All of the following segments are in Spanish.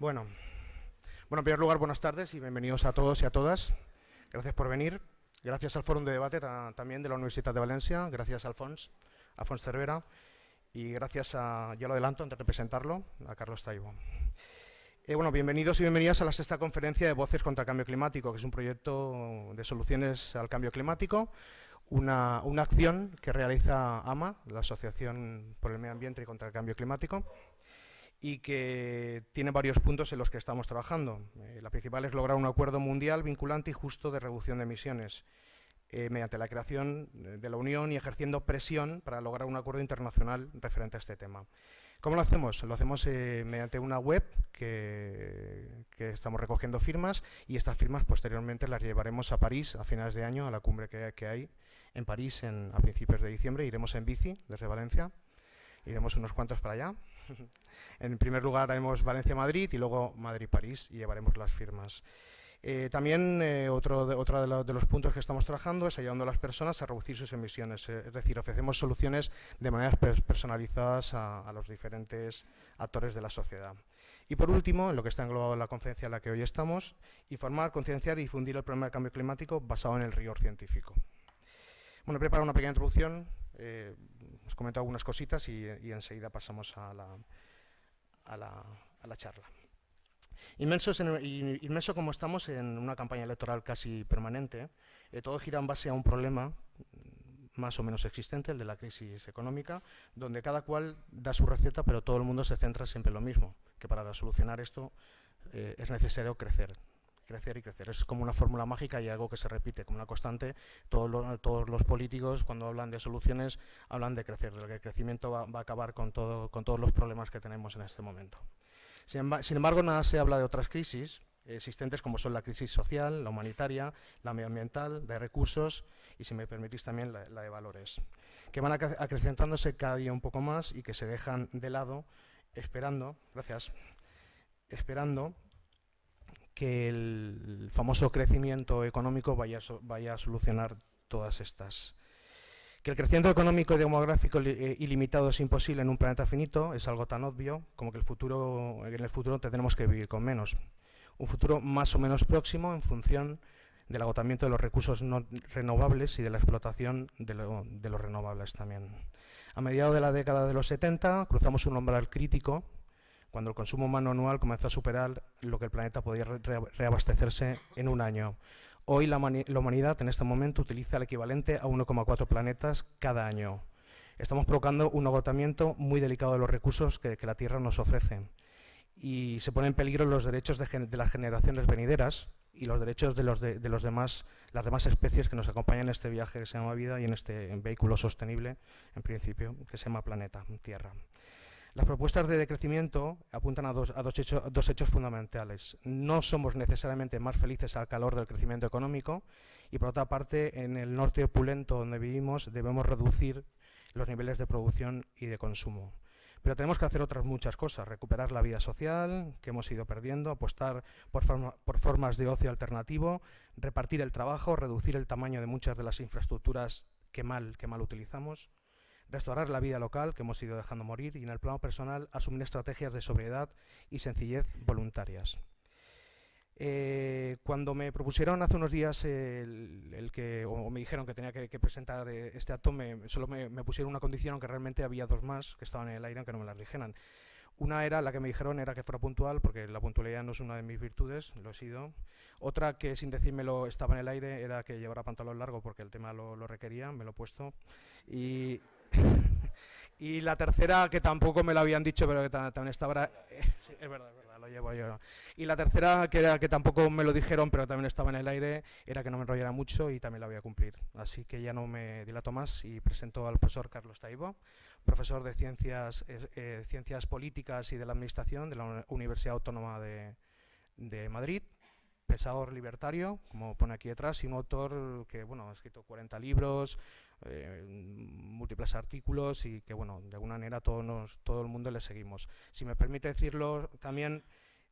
Bueno, bueno, en primer lugar, buenas tardes y bienvenidos a todos y a todas. Gracias por venir. Gracias al Fórum de Debate también de la Universidad de Valencia. Gracias a Alfons, Alfons Cervera. Y gracias a, ya lo adelanto antes de presentarlo, a Carlos Taibo. Eh, bueno, bienvenidos y bienvenidas a la sexta conferencia de Voces contra el Cambio Climático, que es un proyecto de soluciones al cambio climático, una, una acción que realiza AMA, la Asociación por el Medio Ambiente y contra el Cambio Climático, y que tiene varios puntos en los que estamos trabajando. Eh, la principal es lograr un acuerdo mundial vinculante y justo de reducción de emisiones eh, mediante la creación de la Unión y ejerciendo presión para lograr un acuerdo internacional referente a este tema. ¿Cómo lo hacemos? Lo hacemos eh, mediante una web que, estamos recogiendo firmas y estas firmas posteriormente las llevaremos a París a finales de año, a la cumbre que, hay en París a principios de diciembre. Iremos en bici desde Valencia iremos unos cuantos para allá. en primer lugar haremos Valencia-Madrid y luego Madrid-París y llevaremos las firmas. Eh, también eh, otro, de, los puntos que estamos trabajando es ayudando a las personas a reducir sus emisiones, eh, es decir, ofrecemos soluciones de manera personalizadas a, los diferentes actores de la sociedad. Y por último, en lo que está englobado en la conferencia en la que hoy estamos, informar, concienciar y difundir el problema del cambio climático basado en el rigor científico. Bueno, he una pequeña introducción os comento algunas cositas y, enseguida pasamos a la, a la, charla. Inmenso, inmenso como estamos en una campaña electoral casi permanente, eh, todo gira en base a un problema más o menos existente, el de la crisis económica, donde cada cual da su receta, pero todo el mundo se centra siempre en lo mismo, que para solucionar esto eh, es necesario crecer, crecer y crecer. Es como una fórmula mágica y algo que se repite como una constante. Todos, todos los políticos, cuando hablan de soluciones, hablan de crecer, de que el crecimiento va, a acabar con, todo, con todos los problemas que tenemos en este momento. Sin, embargo, nada se habla de otras crisis existentes como son la crisis social, la humanitaria, la medioambiental, de recursos y, si me permitís, también la de valores, que van acrecentándose cada día un poco más y que se dejan de lado esperando, gracias, esperando que el famoso crecimiento económico vaya, vaya a solucionar todas estas. Que el crecimiento económico y demográfico eh, ilimitado es imposible en un planeta finito es algo tan obvio como que el futuro, en el futuro tendremos que vivir con menos. Un futuro más o menos próximo en función del agotamiento de los recursos no renovables y de la explotación de, de los renovables también. A mediados de la década de los 70 cruzamos un umbral crítico cuando el consumo humano anual comenzó a superar lo que el planeta podía reabastecerse en un año. Hoy la, humanidad en este momento utiliza el equivalente a 1,4 planetas cada año. Estamos provocando un agotamiento muy delicado de los recursos que, la Tierra nos ofrece. Y se ponen en peligro los derechos de, las generaciones venideras y los derechos de, los de, los demás, las demás especies que nos acompañan en este viaje que se llama vida y en este vehículo sostenible, en principio, que se llama planeta, Tierra. Las propuestas de decrecimiento apuntan a, dos, hechos, fundamentales. No somos necesariamente más felices al calor del crecimiento económico y, por otra parte, en el norte opulento donde vivimos debemos reducir los niveles de producción y de consumo. Pero tenemos que hacer otras muchas cosas, recuperar la vida social que hemos ido perdiendo, apostar por, por formas de ocio alternativo, repartir el trabajo, reducir el tamaño de muchas de las infraestructuras que mal, que mal utilizamos, restaurar la vida local que hemos ido dejando morir y en el plano personal asumir estrategias de sobriedad y sencillez voluntarias. Eh, cuando me propusieron hace unos días el, que, o me dijeron que tenía que, presentar eh, este acto, me, solo me, pusieron una condición, aunque realmente había dos más que estaban en el aire, aunque no me las dijeran. Una era, la que me dijeron, era que fuera puntual, porque la puntualidad no es una de mis virtudes, lo he sido. Otra que sin decírmelo estaba en el aire, era que llevara pantalón largo, porque el tema lo, lo requería, me lo he puesto. Y, y la tercera, que tampoco me lo habían dicho, pero que también estaba... Eh, es verdad, es verdad, lo llevo yo. Y la tercera, que, era, que tampoco me lo dijeron, pero también estaba en el aire, era que no me enrollara mucho y también la voy a cumplir. Así que ya no me dilato más y presento al profesor Carlos Taibo, profesor de Ciencias, eh, Ciencias Políticas y de la Administración de la Universidad Autónoma de, de Madrid pensador libertario, como pone aquí detrás, y un autor que bueno, ha escrito 40 libros, eh, múltiples artículos y que bueno, de alguna manera todos todo el mundo le seguimos. Si me permite decirlo, también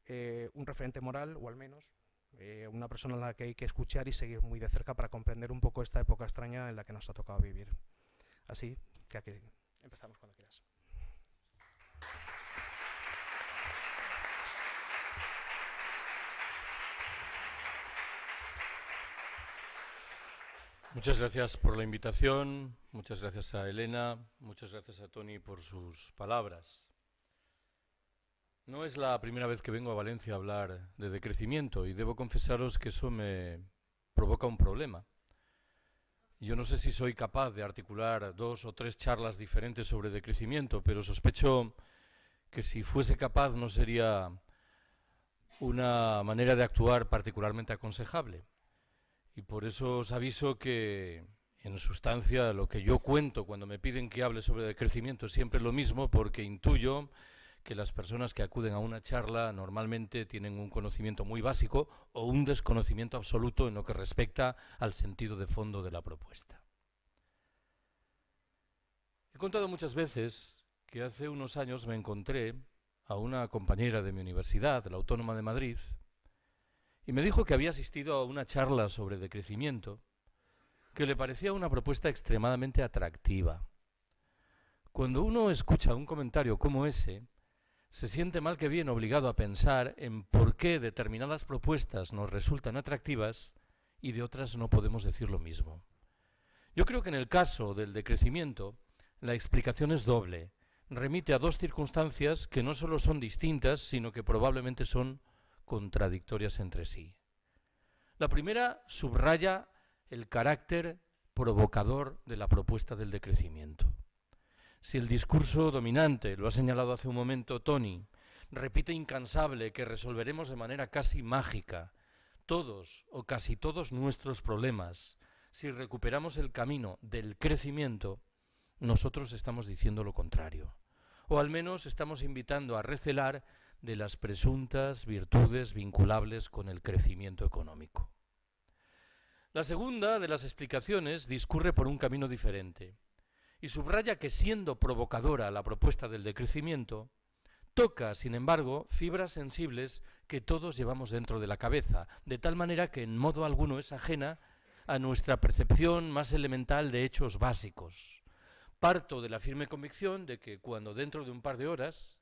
eh, un referente moral, o al menos eh, una persona a la que hay que escuchar y seguir muy de cerca para comprender un poco esta época extraña en la que nos ha tocado vivir. Así que aquí empezamos cuando quieras. Muchas gracias por la invitación, muchas gracias a Elena, muchas gracias a Tony por sus palabras. No es la primera vez que vengo a Valencia a hablar de decrecimiento y debo confesaros que eso me provoca un problema. Yo no sé si soy capaz de articular dos o tres charlas diferentes sobre decrecimiento, pero sospecho que si fuese capaz no sería una manera de actuar particularmente aconsejable. Y por eso os aviso que, en sustancia, lo que yo cuento cuando me piden que hable sobre decrecimiento es siempre lo mismo, porque intuyo que las personas que acuden a una charla normalmente tienen un conocimiento muy básico o un desconocimiento absoluto en lo que respecta al sentido de fondo de la propuesta. He contado muchas veces que hace unos años me encontré a una compañera de mi universidad, la Autónoma de Madrid, y me dijo que había asistido a una charla sobre decrecimiento, que le parecía una propuesta extremadamente atractiva. Cuando uno escucha un comentario como ese, se siente mal que bien obligado a pensar en por qué determinadas propuestas nos resultan atractivas y de otras no podemos decir lo mismo. Yo creo que en el caso del decrecimiento, la explicación es doble. Remite a dos circunstancias que no solo son distintas, sino que probablemente son contradictorias entre sí. La primera subraya el carácter provocador de la propuesta del decrecimiento. Si el discurso dominante, lo ha señalado hace un momento Tony, repite incansable que resolveremos de manera casi mágica todos o casi todos nuestros problemas, si recuperamos el camino del crecimiento, nosotros estamos diciendo lo contrario. O al menos estamos invitando a recelar de las presuntas virtudes vinculables con el crecimiento económico. La segunda de las explicaciones discurre por un camino diferente y subraya que siendo provocadora la propuesta del decrecimiento, toca, sin embargo, fibras sensibles que todos llevamos dentro de la cabeza, de tal manera que en modo alguno es ajena a nuestra percepción más elemental de hechos básicos. Parto de la firme convicción de que cuando dentro de un par de horas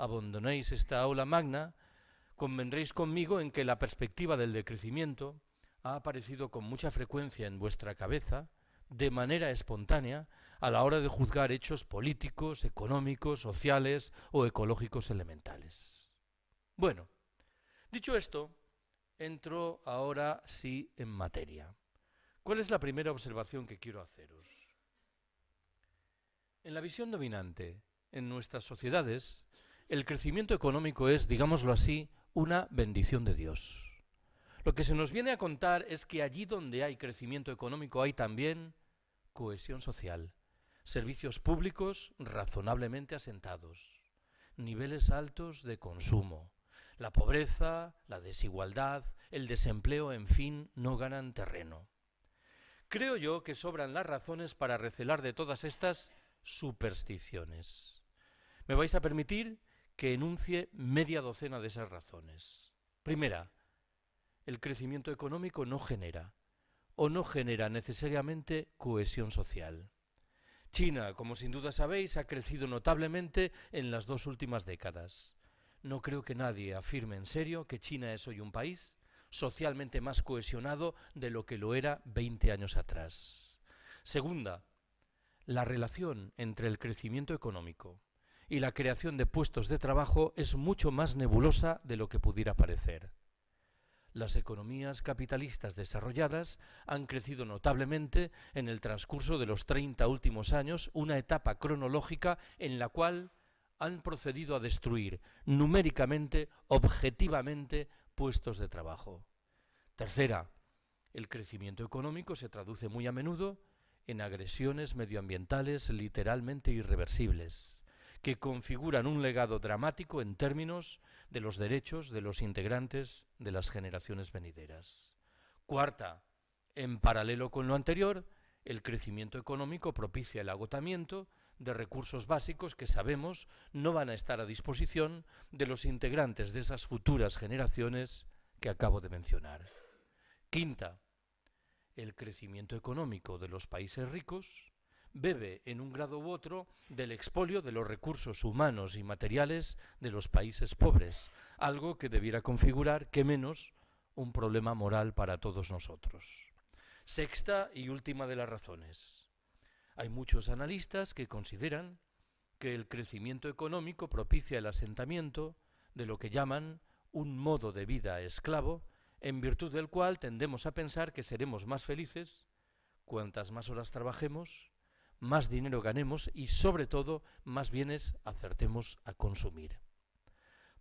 abandonéis esta aula magna, convendréis conmigo en que la perspectiva del decrecimiento ha aparecido con mucha frecuencia en vuestra cabeza, de manera espontánea, a la hora de juzgar hechos políticos, económicos, sociales o ecológicos elementales. Bueno, dicho esto, entro ahora sí en materia. ¿Cuál es la primera observación que quiero haceros? En la visión dominante, en nuestras sociedades, el crecimiento económico es, digámoslo así, una bendición de Dios. Lo que se nos viene a contar es que allí donde hay crecimiento económico hay también cohesión social, servicios públicos razonablemente asentados, niveles altos de consumo. La pobreza, la desigualdad, el desempleo, en fin, no ganan terreno. Creo yo que sobran las razones para recelar de todas estas supersticiones. Me vais a permitir que enuncie media docena de esas razones. Primera, el crecimiento económico no genera o no genera necesariamente cohesión social. China, como sin duda sabéis, ha crecido notablemente en las dos últimas décadas. No creo que nadie afirme en serio que China es hoy un país socialmente más cohesionado de lo que lo era 20 años atrás. Segunda, la relación entre el crecimiento económico y la creación de puestos de trabajo es mucho más nebulosa de lo que pudiera parecer. Las economías capitalistas desarrolladas han crecido notablemente en el transcurso de los 30 últimos años, una etapa cronológica en la cual han procedido a destruir numéricamente, objetivamente, puestos de trabajo. Tercera, el crecimiento económico se traduce muy a menudo en agresiones medioambientales literalmente irreversibles que configuran un legado dramático en términos de los derechos de los integrantes de las generaciones venideras. Cuarta, en paralelo con lo anterior, el crecimiento económico propicia el agotamiento de recursos básicos que sabemos no van a estar a disposición de los integrantes de esas futuras generaciones que acabo de mencionar. Quinta, el crecimiento económico de los países ricos bebe en un grado u otro del expolio de los recursos humanos y materiales de los países pobres, algo que debiera configurar, que menos, un problema moral para todos nosotros. Sexta y última de las razones. Hay muchos analistas que consideran que el crecimiento económico propicia el asentamiento de lo que llaman un modo de vida esclavo, en virtud del cual tendemos a pensar que seremos más felices cuantas más horas trabajemos, más dinero ganemos y sobre todo más bienes acertemos a consumir.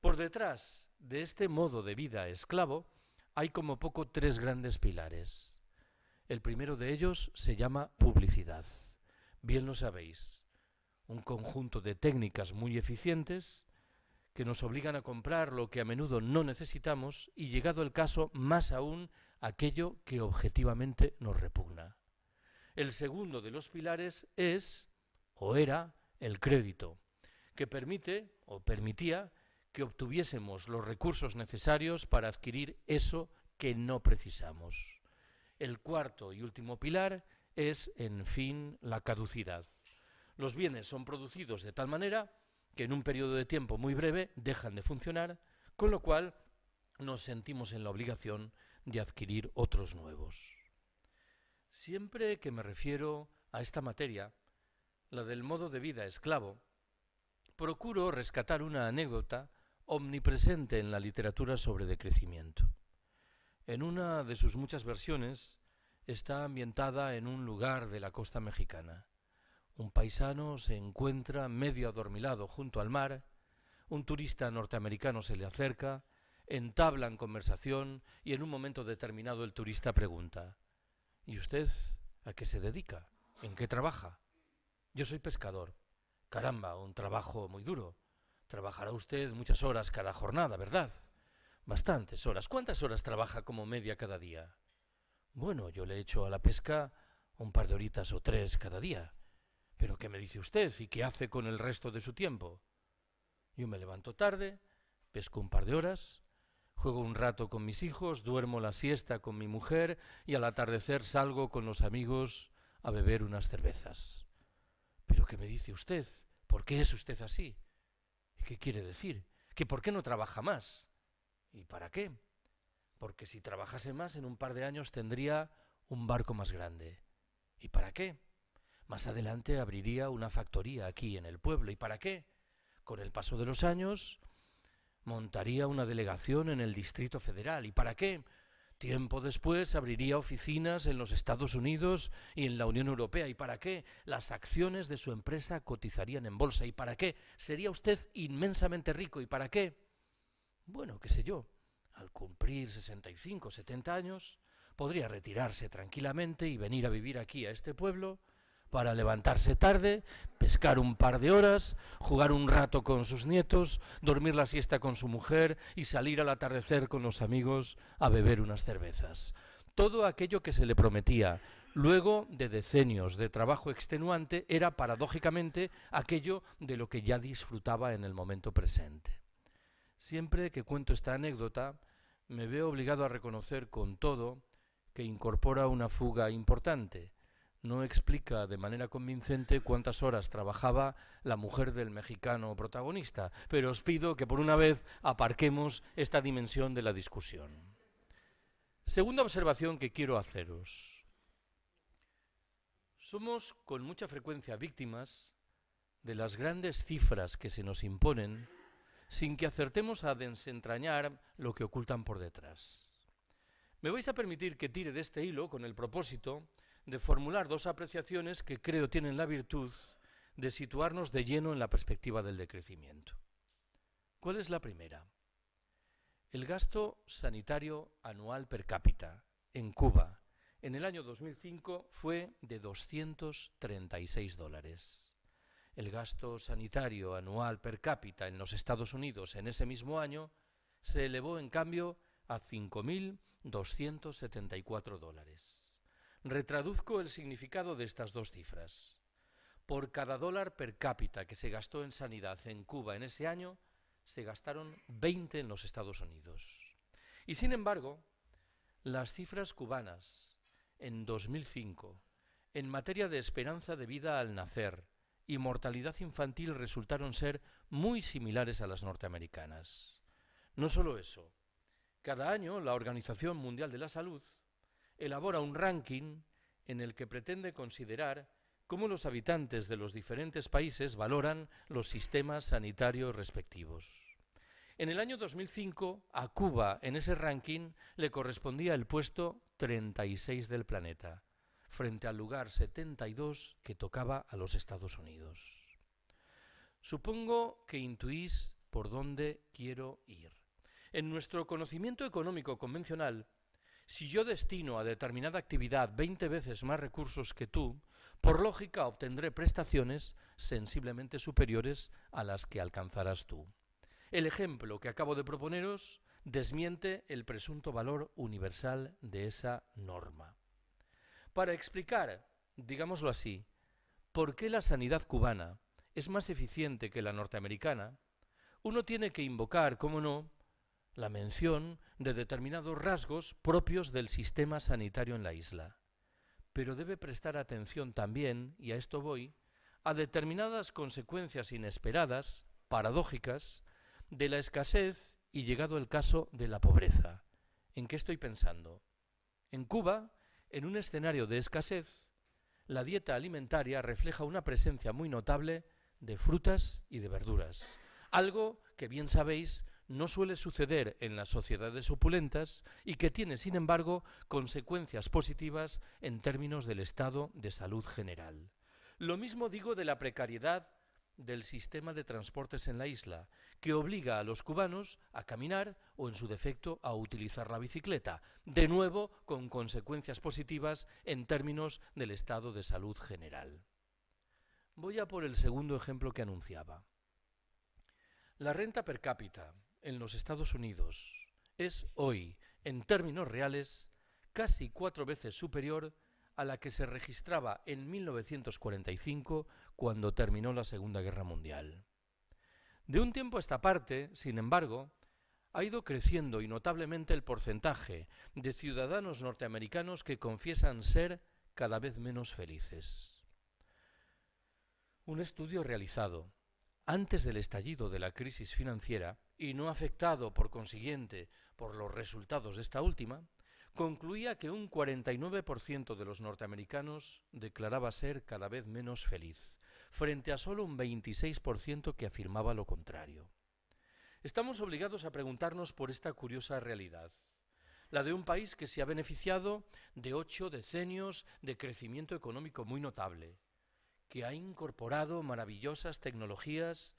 Por detrás de este modo de vida esclavo hay como poco tres grandes pilares. El primero de ellos se llama publicidad. Bien lo sabéis, un conjunto de técnicas muy eficientes que nos obligan a comprar lo que a menudo no necesitamos y llegado el caso, más aún aquello que objetivamente nos repugna. El segundo de los pilares es, o era, el crédito, que permite o permitía que obtuviésemos los recursos necesarios para adquirir eso que no precisamos. El cuarto y último pilar es, en fin, la caducidad. Los bienes son producidos de tal manera que en un periodo de tiempo muy breve dejan de funcionar, con lo cual nos sentimos en la obligación de adquirir otros nuevos. Siempre que me refiero a esta materia, la del modo de vida esclavo, procuro rescatar una anécdota omnipresente en la literatura sobre decrecimiento. En una de sus muchas versiones está ambientada en un lugar de la costa mexicana. Un paisano se encuentra medio adormilado junto al mar, un turista norteamericano se le acerca, entablan conversación y en un momento determinado el turista pregunta, ¿Y usted a qué se dedica? ¿En qué trabaja? Yo soy pescador. Caramba, un trabajo muy duro. Trabajará usted muchas horas cada jornada, ¿verdad? Bastantes horas. ¿Cuántas horas trabaja como media cada día? Bueno, yo le echo a la pesca un par de horitas o tres cada día. ¿Pero qué me dice usted y qué hace con el resto de su tiempo? Yo me levanto tarde, pesco un par de horas, juego un rato con mis hijos, duermo la siesta con mi mujer y al atardecer salgo con los amigos a beber unas cervezas. ¿Pero qué me dice usted? ¿Por qué es usted así? ¿Y qué quiere decir? ¿Que por qué no trabaja más? ¿Y para qué? Porque si trabajase más en un par de años tendría un barco más grande. ¿Y para qué? Más adelante abriría una factoría aquí en el pueblo. ¿Y para qué? Con el paso de los años montaría una delegación en el Distrito Federal. ¿Y para qué? Tiempo después abriría oficinas en los Estados Unidos y en la Unión Europea. ¿Y para qué? Las acciones de su empresa cotizarían en bolsa. ¿Y para qué? Sería usted inmensamente rico. ¿Y para qué? Bueno, qué sé yo, al cumplir 65, 70 años, podría retirarse tranquilamente y venir a vivir aquí a este pueblo para levantarse tarde, pescar un par de horas, jugar un rato con sus nietos, dormir la siesta con su mujer y salir al atardecer con los amigos a beber unas cervezas. Todo aquello que se le prometía luego de decenios de trabajo extenuante era paradójicamente aquello de lo que ya disfrutaba en el momento presente. Siempre que cuento esta anécdota, me veo obligado a reconocer con todo que incorpora una fuga importante, no explica de manera convincente cuántas horas trabajaba la mujer del mexicano protagonista, pero os pido que por una vez aparquemos esta dimensión de la discusión. Segunda observación que quiero haceros. Somos con mucha frecuencia víctimas de las grandes cifras que se nos imponen sin que acertemos a desentrañar lo que ocultan por detrás. Me vais a permitir que tire de este hilo con el propósito de formular dos apreciaciones que creo tienen la virtud de situarnos de lleno en la perspectiva del decrecimiento. ¿Cuál es la primera? El gasto sanitario anual per cápita en Cuba en el año 2005 fue de 236 dólares. El gasto sanitario anual per cápita en los Estados Unidos en ese mismo año se elevó en cambio a 5.274 dólares. Retraduzco el significado de estas dos cifras. Por cada dólar per cápita que se gastó en sanidad en Cuba en ese año, se gastaron 20 en los Estados Unidos. Y sin embargo, las cifras cubanas en 2005 en materia de esperanza de vida al nacer y mortalidad infantil resultaron ser muy similares a las norteamericanas. No solo eso, cada año la Organización Mundial de la Salud elabora un ranking en el que pretende considerar cómo los habitantes de los diferentes países valoran los sistemas sanitarios respectivos. En el año 2005, a Cuba en ese ranking le correspondía el puesto 36 del planeta, frente al lugar 72 que tocaba a los Estados Unidos. Supongo que intuís por dónde quiero ir. En nuestro conocimiento económico convencional, si yo destino a determinada actividad 20 veces más recursos que tú, por lógica obtendré prestaciones sensiblemente superiores a las que alcanzarás tú. El ejemplo que acabo de proponeros desmiente el presunto valor universal de esa norma. Para explicar, digámoslo así, por qué la sanidad cubana es más eficiente que la norteamericana, uno tiene que invocar, cómo no, la mención de determinados rasgos propios del sistema sanitario en la isla. Pero debe prestar atención también, y a esto voy, a determinadas consecuencias inesperadas, paradójicas, de la escasez y llegado el caso de la pobreza. ¿En qué estoy pensando? En Cuba, en un escenario de escasez, la dieta alimentaria refleja una presencia muy notable de frutas y de verduras, algo que bien sabéis no suele suceder en las sociedades opulentas y que tiene, sin embargo, consecuencias positivas en términos del estado de salud general. Lo mismo digo de la precariedad del sistema de transportes en la isla, que obliga a los cubanos a caminar o, en su defecto, a utilizar la bicicleta, de nuevo con consecuencias positivas en términos del estado de salud general. Voy a por el segundo ejemplo que anunciaba. La renta per cápita en los Estados Unidos es hoy, en términos reales, casi cuatro veces superior a la que se registraba en 1945 cuando terminó la Segunda Guerra Mundial. De un tiempo a esta parte, sin embargo, ha ido creciendo y notablemente el porcentaje de ciudadanos norteamericanos que confiesan ser cada vez menos felices. Un estudio realizado antes del estallido de la crisis financiera y no afectado por consiguiente por los resultados de esta última, concluía que un 49% de los norteamericanos declaraba ser cada vez menos feliz, frente a solo un 26% que afirmaba lo contrario. Estamos obligados a preguntarnos por esta curiosa realidad, la de un país que se ha beneficiado de ocho decenios de crecimiento económico muy notable, que ha incorporado maravillosas tecnologías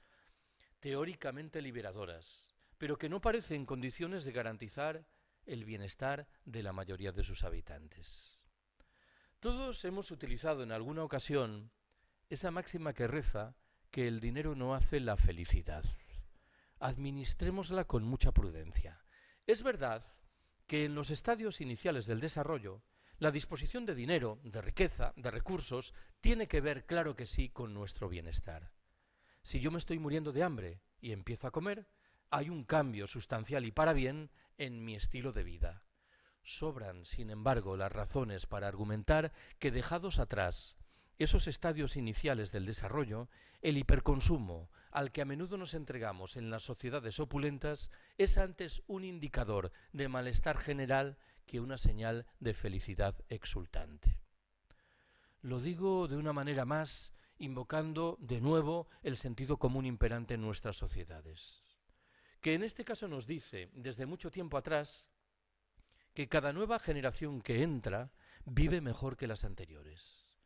teóricamente liberadoras, pero que no parece en condiciones de garantizar el bienestar de la mayoría de sus habitantes. Todos hemos utilizado en alguna ocasión esa máxima que reza que el dinero no hace la felicidad. Administrémosla con mucha prudencia. Es verdad que en los estadios iniciales del desarrollo, la disposición de dinero, de riqueza, de recursos, tiene que ver, claro que sí, con nuestro bienestar. Si yo me estoy muriendo de hambre y empiezo a comer, hay un cambio sustancial y para bien en mi estilo de vida. Sobran, sin embargo, las razones para argumentar que dejados atrás esos estadios iniciales del desarrollo, el hiperconsumo al que a menudo nos entregamos en las sociedades opulentas es antes un indicador de malestar general que una señal de felicidad exultante. Lo digo de una manera más, invocando de nuevo el sentido común imperante en nuestras sociedades, que en este caso nos dice, desde mucho tiempo atrás, que cada nueva generación que entra vive mejor que las anteriores.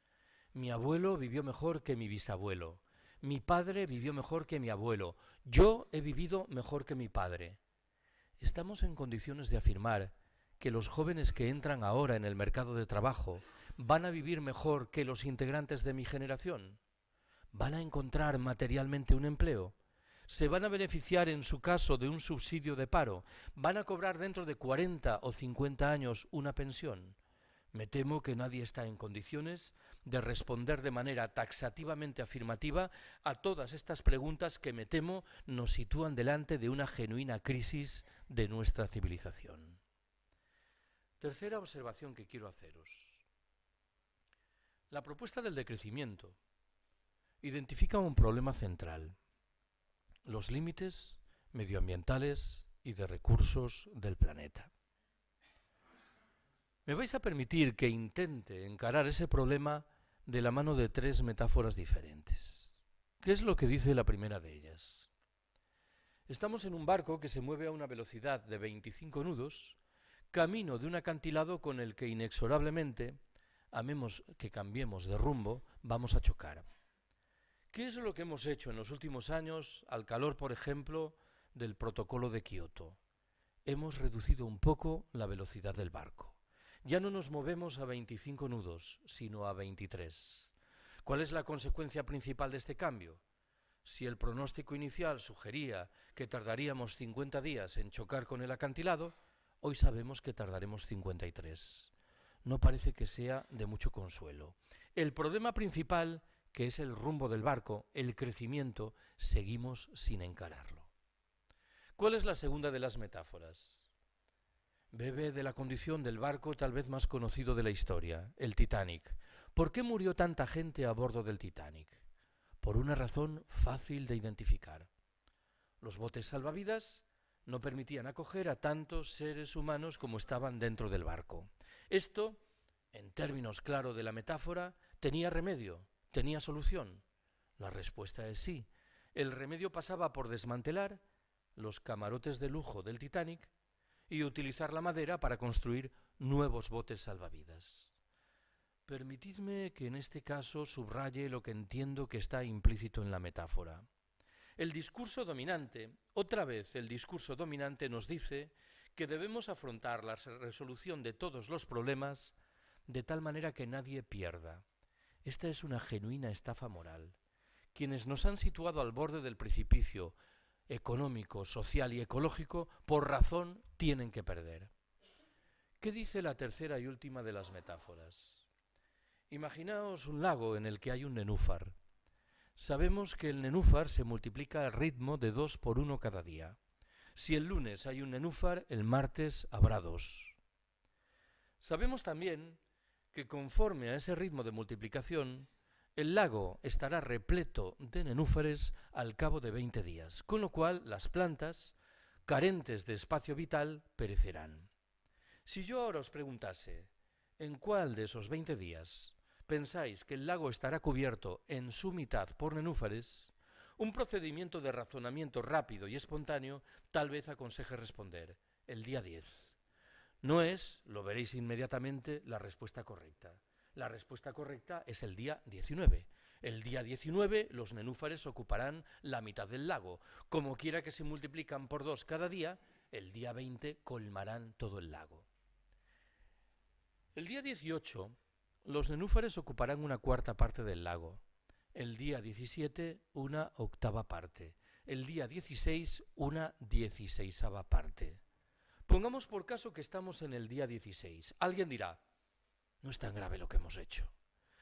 Mi abuelo vivió mejor que mi bisabuelo, mi padre vivió mejor que mi abuelo, yo he vivido mejor que mi padre. Estamos en condiciones de afirmar que los jóvenes que entran ahora en el mercado de trabajo van a vivir mejor que los integrantes de mi generación? ¿Van a encontrar materialmente un empleo? ¿Se van a beneficiar en su caso de un subsidio de paro? ¿Van a cobrar dentro de 40 o 50 años una pensión? Me temo que nadie está en condiciones de responder de manera taxativamente afirmativa a todas estas preguntas que me temo nos sitúan delante de una genuina crisis de nuestra civilización. Tercera observación que quiero haceros. La propuesta del decrecimiento identifica un problema central, los límites medioambientales y de recursos del planeta. Me vais a permitir que intente encarar ese problema de la mano de tres metáforas diferentes. ¿Qué es lo que dice la primera de ellas? Estamos en un barco que se mueve a una velocidad de 25 nudos, camino de un acantilado con el que inexorablemente, amemos que cambiemos de rumbo, vamos a chocar. ¿Qué es lo que hemos hecho en los últimos años al calor, por ejemplo, del protocolo de Kioto? Hemos reducido un poco la velocidad del barco. Ya no nos movemos a 25 nudos, sino a 23. ¿Cuál es la consecuencia principal de este cambio? Si el pronóstico inicial sugería que tardaríamos 50 días en chocar con el acantilado, hoy sabemos que tardaremos 53. No parece que sea de mucho consuelo. El problema principal, que es el rumbo del barco, el crecimiento, seguimos sin encararlo. ¿Cuál es la segunda de las metáforas? Bebe de la condición del barco tal vez más conocido de la historia, el Titanic. ¿Por qué murió tanta gente a bordo del Titanic? Por una razón fácil de identificar. Los botes salvavidas no permitían acoger a tantos seres humanos como estaban dentro del barco. Esto, en términos claros de la metáfora, tenía remedio, tenía solución. La respuesta es sí. El remedio pasaba por desmantelar los camarotes de lujo del Titanic y utilizar la madera para construir nuevos botes salvavidas. Permitidme que en este caso subraye lo que entiendo que está implícito en la metáfora. El discurso dominante, otra vez el discurso dominante nos dice que debemos afrontar la resolución de todos los problemas de tal manera que nadie pierda. Esta es una genuina estafa moral. Quienes nos han situado al borde del precipicio económico, social y ecológico, por razón tienen que perder. ¿Qué dice la tercera y última de las metáforas? Imaginaos un lago en el que hay un nenúfar. Sabemos que el nenúfar se multiplica al ritmo de dos por uno cada día. Si el lunes hay un nenúfar, el martes habrá dos. Sabemos también que conforme a ese ritmo de multiplicación, el lago estará repleto de nenúfares al cabo de 20 días, con lo cual las plantas, carentes de espacio vital, perecerán. Si yo ahora os preguntase, ¿en cuál de esos 20 días pensáis que el lago estará cubierto en su mitad por nenúfares? Un procedimiento de razonamiento rápido y espontáneo tal vez aconseje responder el día 10. No es, lo veréis inmediatamente, la respuesta correcta. La respuesta correcta es el día 19. El día 19 los nenúfares ocuparán la mitad del lago. Como quiera que se multiplican por dos cada día, el día 20 colmarán todo el lago. El día 18 los nenúfares ocuparán una cuarta parte del lago. El día 17 una octava parte. El día 16 una dieciséisava parte. Pongamos por caso que estamos en el día 16. Alguien dirá, no es tan grave lo que hemos hecho.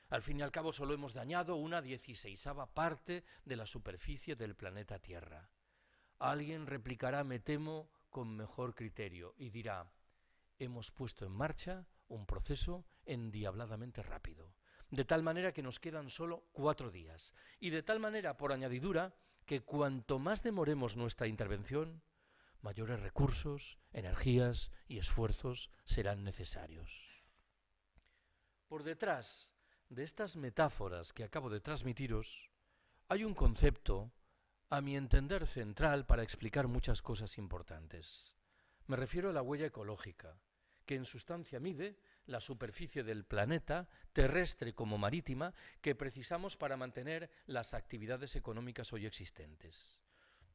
Al fin y al cabo solo hemos dañado una dieciséisava parte de la superficie del planeta Tierra. Alguien replicará, me temo, con mejor criterio y dirá, hemos puesto en marcha un proceso endiabladamente rápido, de tal manera que nos quedan solo cuatro días, y de tal manera, por añadidura, que cuanto más demoremos nuestra intervención, mayores recursos, energías y esfuerzos serán necesarios. Por detrás de estas metáforas que acabo de transmitiros, hay un concepto, a mi entender, central para explicar muchas cosas importantes. Me refiero a la huella ecológica, que en sustancia mide la superficie del planeta, terrestre como marítima, que precisamos para mantener las actividades económicas hoy existentes.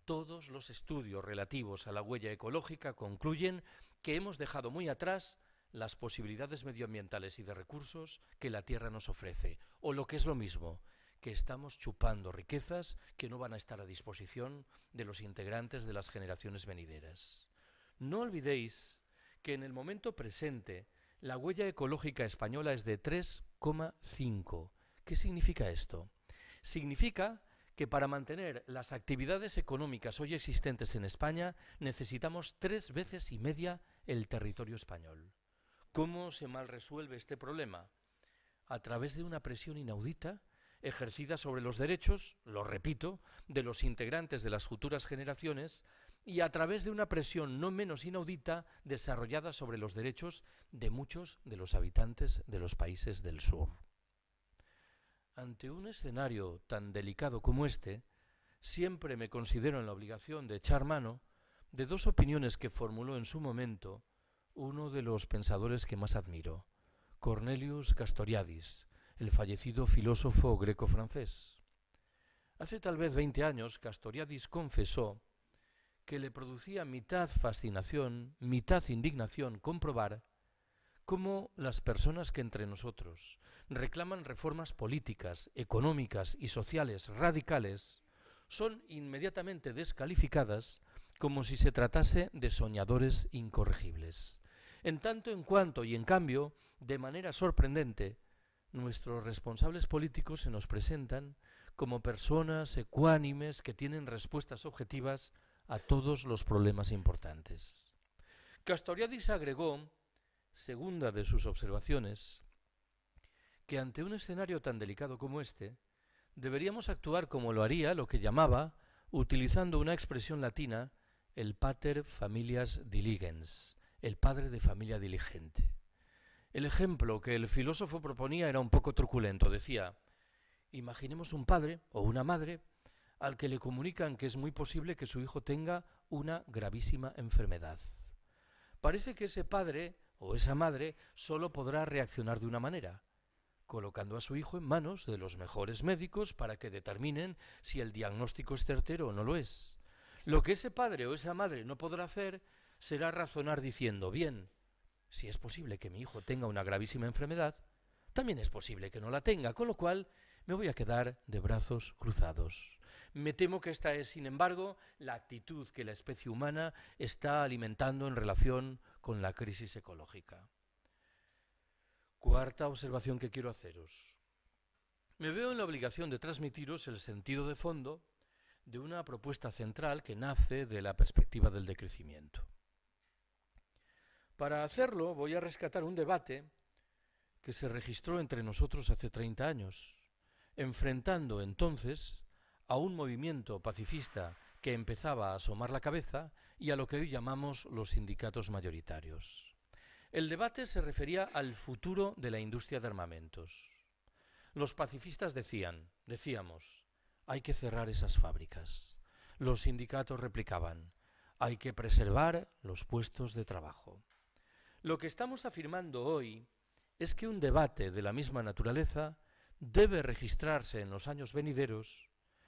Todos los estudios relativos a la huella ecológica concluyen que hemos dejado muy atrás las posibilidades medioambientales y de recursos que la Tierra nos ofrece, o lo que es lo mismo, que estamos chupando riquezas que no van a estar a disposición de los integrantes de las generaciones venideras. No olvidéis que en el momento presente la huella ecológica española es de 3,5. ¿Qué significa esto? Significa que para mantener las actividades económicas hoy existentes en España necesitamos tres veces y media el territorio español. ¿Cómo se mal resuelve este problema? A través de una presión inaudita ejercida sobre los derechos, lo repito, de los integrantes de las futuras generaciones y a través de una presión no menos inaudita desarrollada sobre los derechos de muchos de los habitantes de los países del sur. Ante un escenario tan delicado como este, siempre me considero en la obligación de echar mano de dos opiniones que formuló en su momento uno de los pensadores que más admiro, Cornelius Castoriadis, el fallecido filósofo greco-francés. Hace tal vez veinte años, Castoriadis confesó que le producía mitad fascinación, mitad indignación comprobar cómo las personas que entre nosotros reclaman reformas políticas, económicas y sociales radicales son inmediatamente descalificadas como si se tratase de soñadores incorregibles. En tanto en cuanto y en cambio, de manera sorprendente, nuestros responsables políticos se nos presentan como personas ecuánimes que tienen respuestas objetivas a todos los problemas importantes. Castoriadis agregó, segunda de sus observaciones, que ante un escenario tan delicado como este, deberíamos actuar como lo haría lo que llamaba, utilizando una expresión latina, el pater familias diligens, el padre de familia diligente. El ejemplo que el filósofo proponía era un poco truculento. Decía, imaginemos un padre o una madre al que le comunican que es muy posible que su hijo tenga una gravísima enfermedad. Parece que ese padre o esa madre solo podrá reaccionar de una manera, colocando a su hijo en manos de los mejores médicos para que determinen si el diagnóstico es certero o no lo es. Lo que ese padre o esa madre no podrá hacer será razonar diciendo, bien, si es posible que mi hijo tenga una gravísima enfermedad, también es posible que no la tenga, con lo cual me voy a quedar de brazos cruzados. Me temo que esta es, sin embargo, la actitud que la especie humana está alimentando en relación con la crisis ecológica. Cuarta observación que quiero haceros. Me veo en la obligación de transmitiros el sentido de fondo de una propuesta central que nace de la perspectiva del decrecimiento. Para hacerlo voy a rescatar un debate que se registró entre nosotros hace 30 años, enfrentando entonces a un movimiento pacifista que empezaba a asomar la cabeza y a lo que hoy llamamos los sindicatos mayoritarios. El debate se refería al futuro de la industria de armamentos. Los pacifistas decían, decíamos, hay que cerrar esas fábricas. Los sindicatos replicaban, hay que preservar los puestos de trabajo. Lo que estamos afirmando hoy es que un debate de la misma naturaleza debe registrarse en los años venideros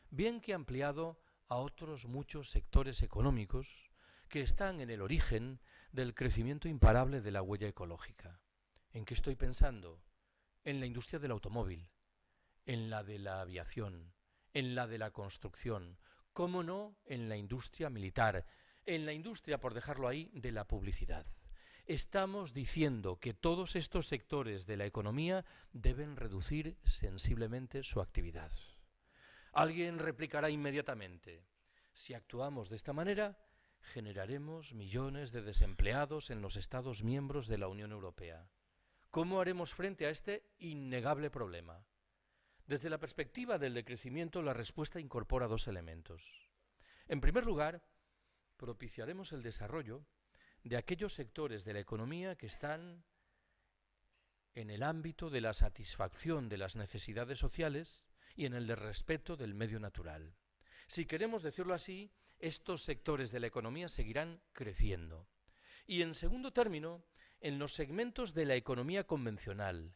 bien que ampliado a otros muchos sectores económicos que están en el origen del crecimiento imparable de la huella ecológica. ¿En qué estoy pensando? En la industria del automóvil, en la de la aviación, en la de la construcción, cómo no, en la industria militar, en la industria, por dejarlo ahí, de la publicidad. Estamos diciendo que todos estos sectores de la economía deben reducir sensiblemente su actividad. Alguien replicará inmediatamente, si actuamos de esta manera, generaremos millones de desempleados en los Estados miembros de la Unión Europea. ¿Cómo haremos frente a este innegable problema? Desde la perspectiva del decrecimiento, la respuesta incorpora dos elementos. En primer lugar, propiciaremos el desarrollo de aquellos sectores de la economía que están en el ámbito de la satisfacción de las necesidades sociales y en el de respeto del medio natural. Si queremos decirlo así, estos sectores de la economía seguirán creciendo. Y en segundo término, en los segmentos de la economía convencional,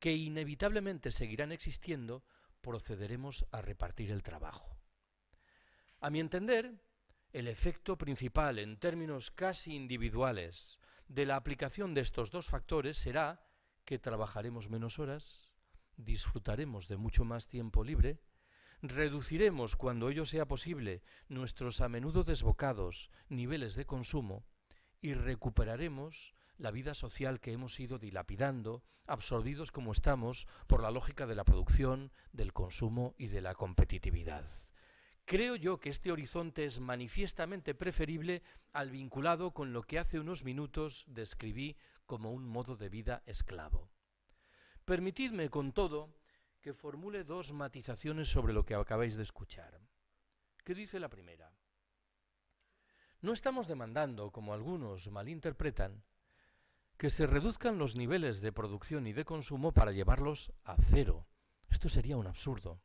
que inevitablemente seguirán existiendo, procederemos a repartir el trabajo. A mi entender, el efecto principal en términos casi individuales de la aplicación de estos dos factores será que trabajaremos menos horas, disfrutaremos de mucho más tiempo libre, reduciremos, cuando ello sea posible, nuestros a menudo desbocados niveles de consumo y recuperaremos la vida social que hemos ido dilapidando, absorbidos como estamos por la lógica de la producción, del consumo y de la competitividad. Creo yo que este horizonte es manifiestamente preferible al vinculado con lo que hace unos minutos describí como un modo de vida esclavo. Permitidme, con todo, que formule dos matizaciones sobre lo que acabáis de escuchar. ¿Qué dice la primera? No estamos demandando, como algunos malinterpretan, que se reduzcan los niveles de producción y de consumo para llevarlos a cero. Esto sería un absurdo.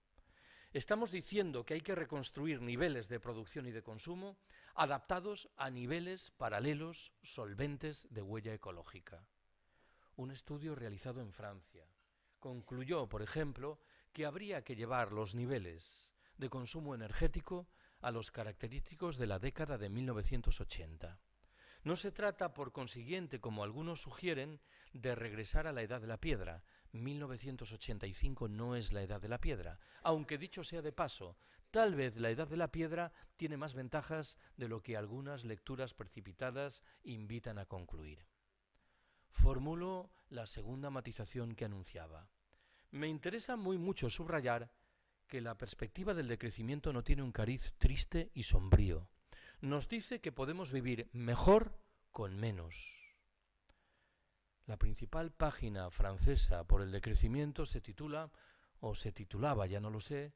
Estamos diciendo que hay que reconstruir niveles de producción y de consumo adaptados a niveles paralelos solventes de huella ecológica. Un estudio realizado en Francia concluyó, por ejemplo, que habría que llevar los niveles de consumo energético a los característicos de la década de 1980. No se trata, por consiguiente, como algunos sugieren, de regresar a la edad de la piedra. 1985 no es la edad de la piedra, aunque dicho sea de paso, tal vez la edad de la piedra tiene más ventajas de lo que algunas lecturas precipitadas invitan a concluir. Formulo la segunda matización que anunciaba. Me interesa muy mucho subrayar que la perspectiva del decrecimiento no tiene un cariz triste y sombrío. Nos dice que podemos vivir mejor con menos. La principal página francesa por el decrecimiento se titula, o se titulaba, ya no lo sé,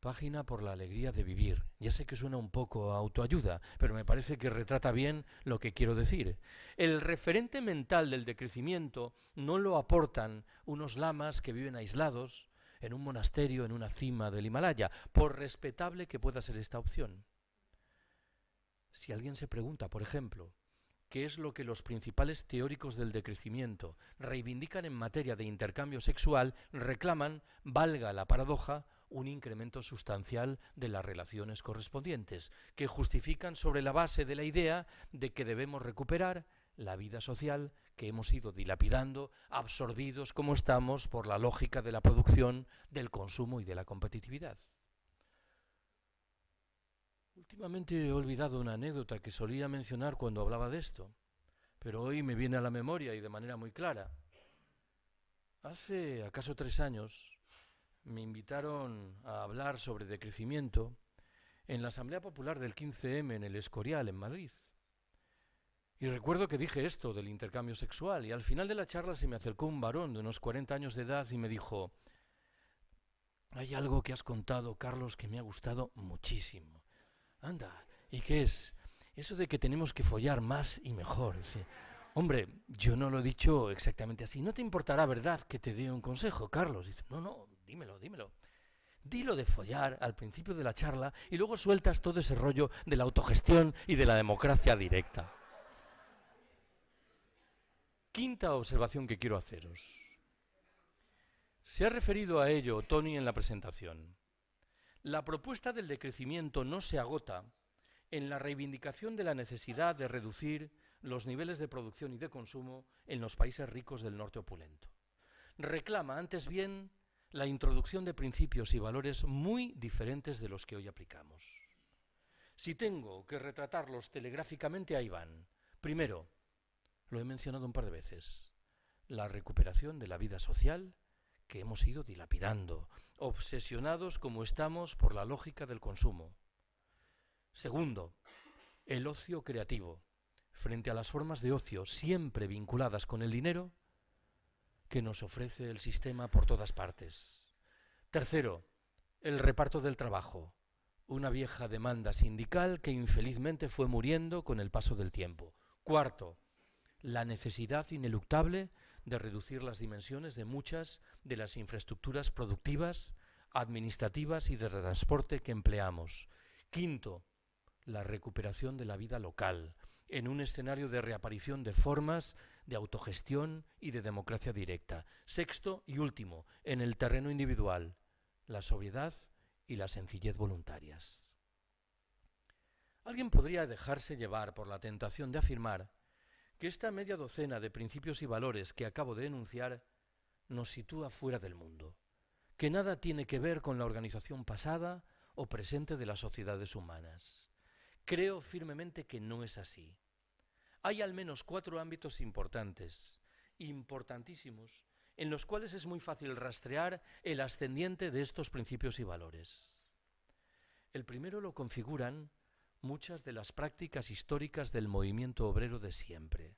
Página por la alegría de vivir. Ya sé que suena un poco a autoayuda, pero me parece que retrata bien lo que quiero decir. El referente mental del decrecimiento no lo aportan unos lamas que viven aislados en un monasterio en una cima del Himalaya, por respetable que pueda ser esta opción. Si alguien se pregunta, por ejemplo, qué es lo que los principales teóricos del decrecimiento reivindican en materia de intercambio sexual, reclaman, valga la paradoja, un incremento sustancial de las relaciones correspondientes, que justifican sobre la base de la idea de que debemos recuperar la vida social que hemos ido dilapidando, absorbidos como estamos por la lógica de la producción, del consumo y de la competitividad. Últimamente he olvidado una anécdota que solía mencionar cuando hablaba de esto, pero hoy me viene a la memoria y de manera muy clara. Hace acaso tres años me invitaron a hablar sobre decrecimiento en la Asamblea Popular del 15M en el Escorial, en Madrid. Y recuerdo que dije esto del intercambio sexual y al final de la charla se me acercó un varón de unos 40 años de edad y me dijo, hay algo que has contado, Carlos, que me ha gustado muchísimo. Anda, ¿y qué es? Eso de que tenemos que follar más y mejor. Hombre, yo no lo he dicho exactamente así. ¿No te importará, verdad, que te dé un consejo, Carlos? Dice, no, no, dímelo, dímelo. Dilo de follar al principio de la charla y luego sueltas todo ese rollo de la autogestión y de la democracia directa. Quinta observación que quiero haceros. Se ha referido a ello Tony en la presentación. La propuesta del decrecimiento no se agota en la reivindicación de la necesidad de reducir los niveles de producción y de consumo en los países ricos del norte opulento. Reclama antes bien la introducción de principios y valores muy diferentes de los que hoy aplicamos. Si tengo que retratarlos telegráficamente, ahí van. Primero, lo he mencionado un par de veces, la recuperación de la vida social que hemos ido dilapidando, obsesionados como estamos por la lógica del consumo. Segundo, el ocio creativo, frente a las formas de ocio siempre vinculadas con el dinero que nos ofrece el sistema por todas partes. Tercero, el reparto del trabajo, una vieja demanda sindical que infelizmente fue muriendo con el paso del tiempo. Cuarto, la necesidad ineluctable de reducir las dimensiones de muchas de las infraestructuras productivas, administrativas y de transporte que empleamos. Quinto, la recuperación de la vida local, en un escenario de reaparición de formas de autogestión y de democracia directa. Sexto y último, en el terreno individual, la sobriedad y la sencillez voluntarias. Alguien podría dejarse llevar por la tentación de afirmar que esta media docena de principios y valores que acabo de enunciar nos sitúa fuera del mundo, que nada tiene que ver con la organización pasada o presente de las sociedades humanas. Creo firmemente que no es así. Hay al menos cuatro ámbitos importantes, importantísimos, en los cuales es muy fácil rastrear el ascendiente de estos principios y valores. El primero lo configuran muchas de las prácticas históricas del movimiento obrero de siempre.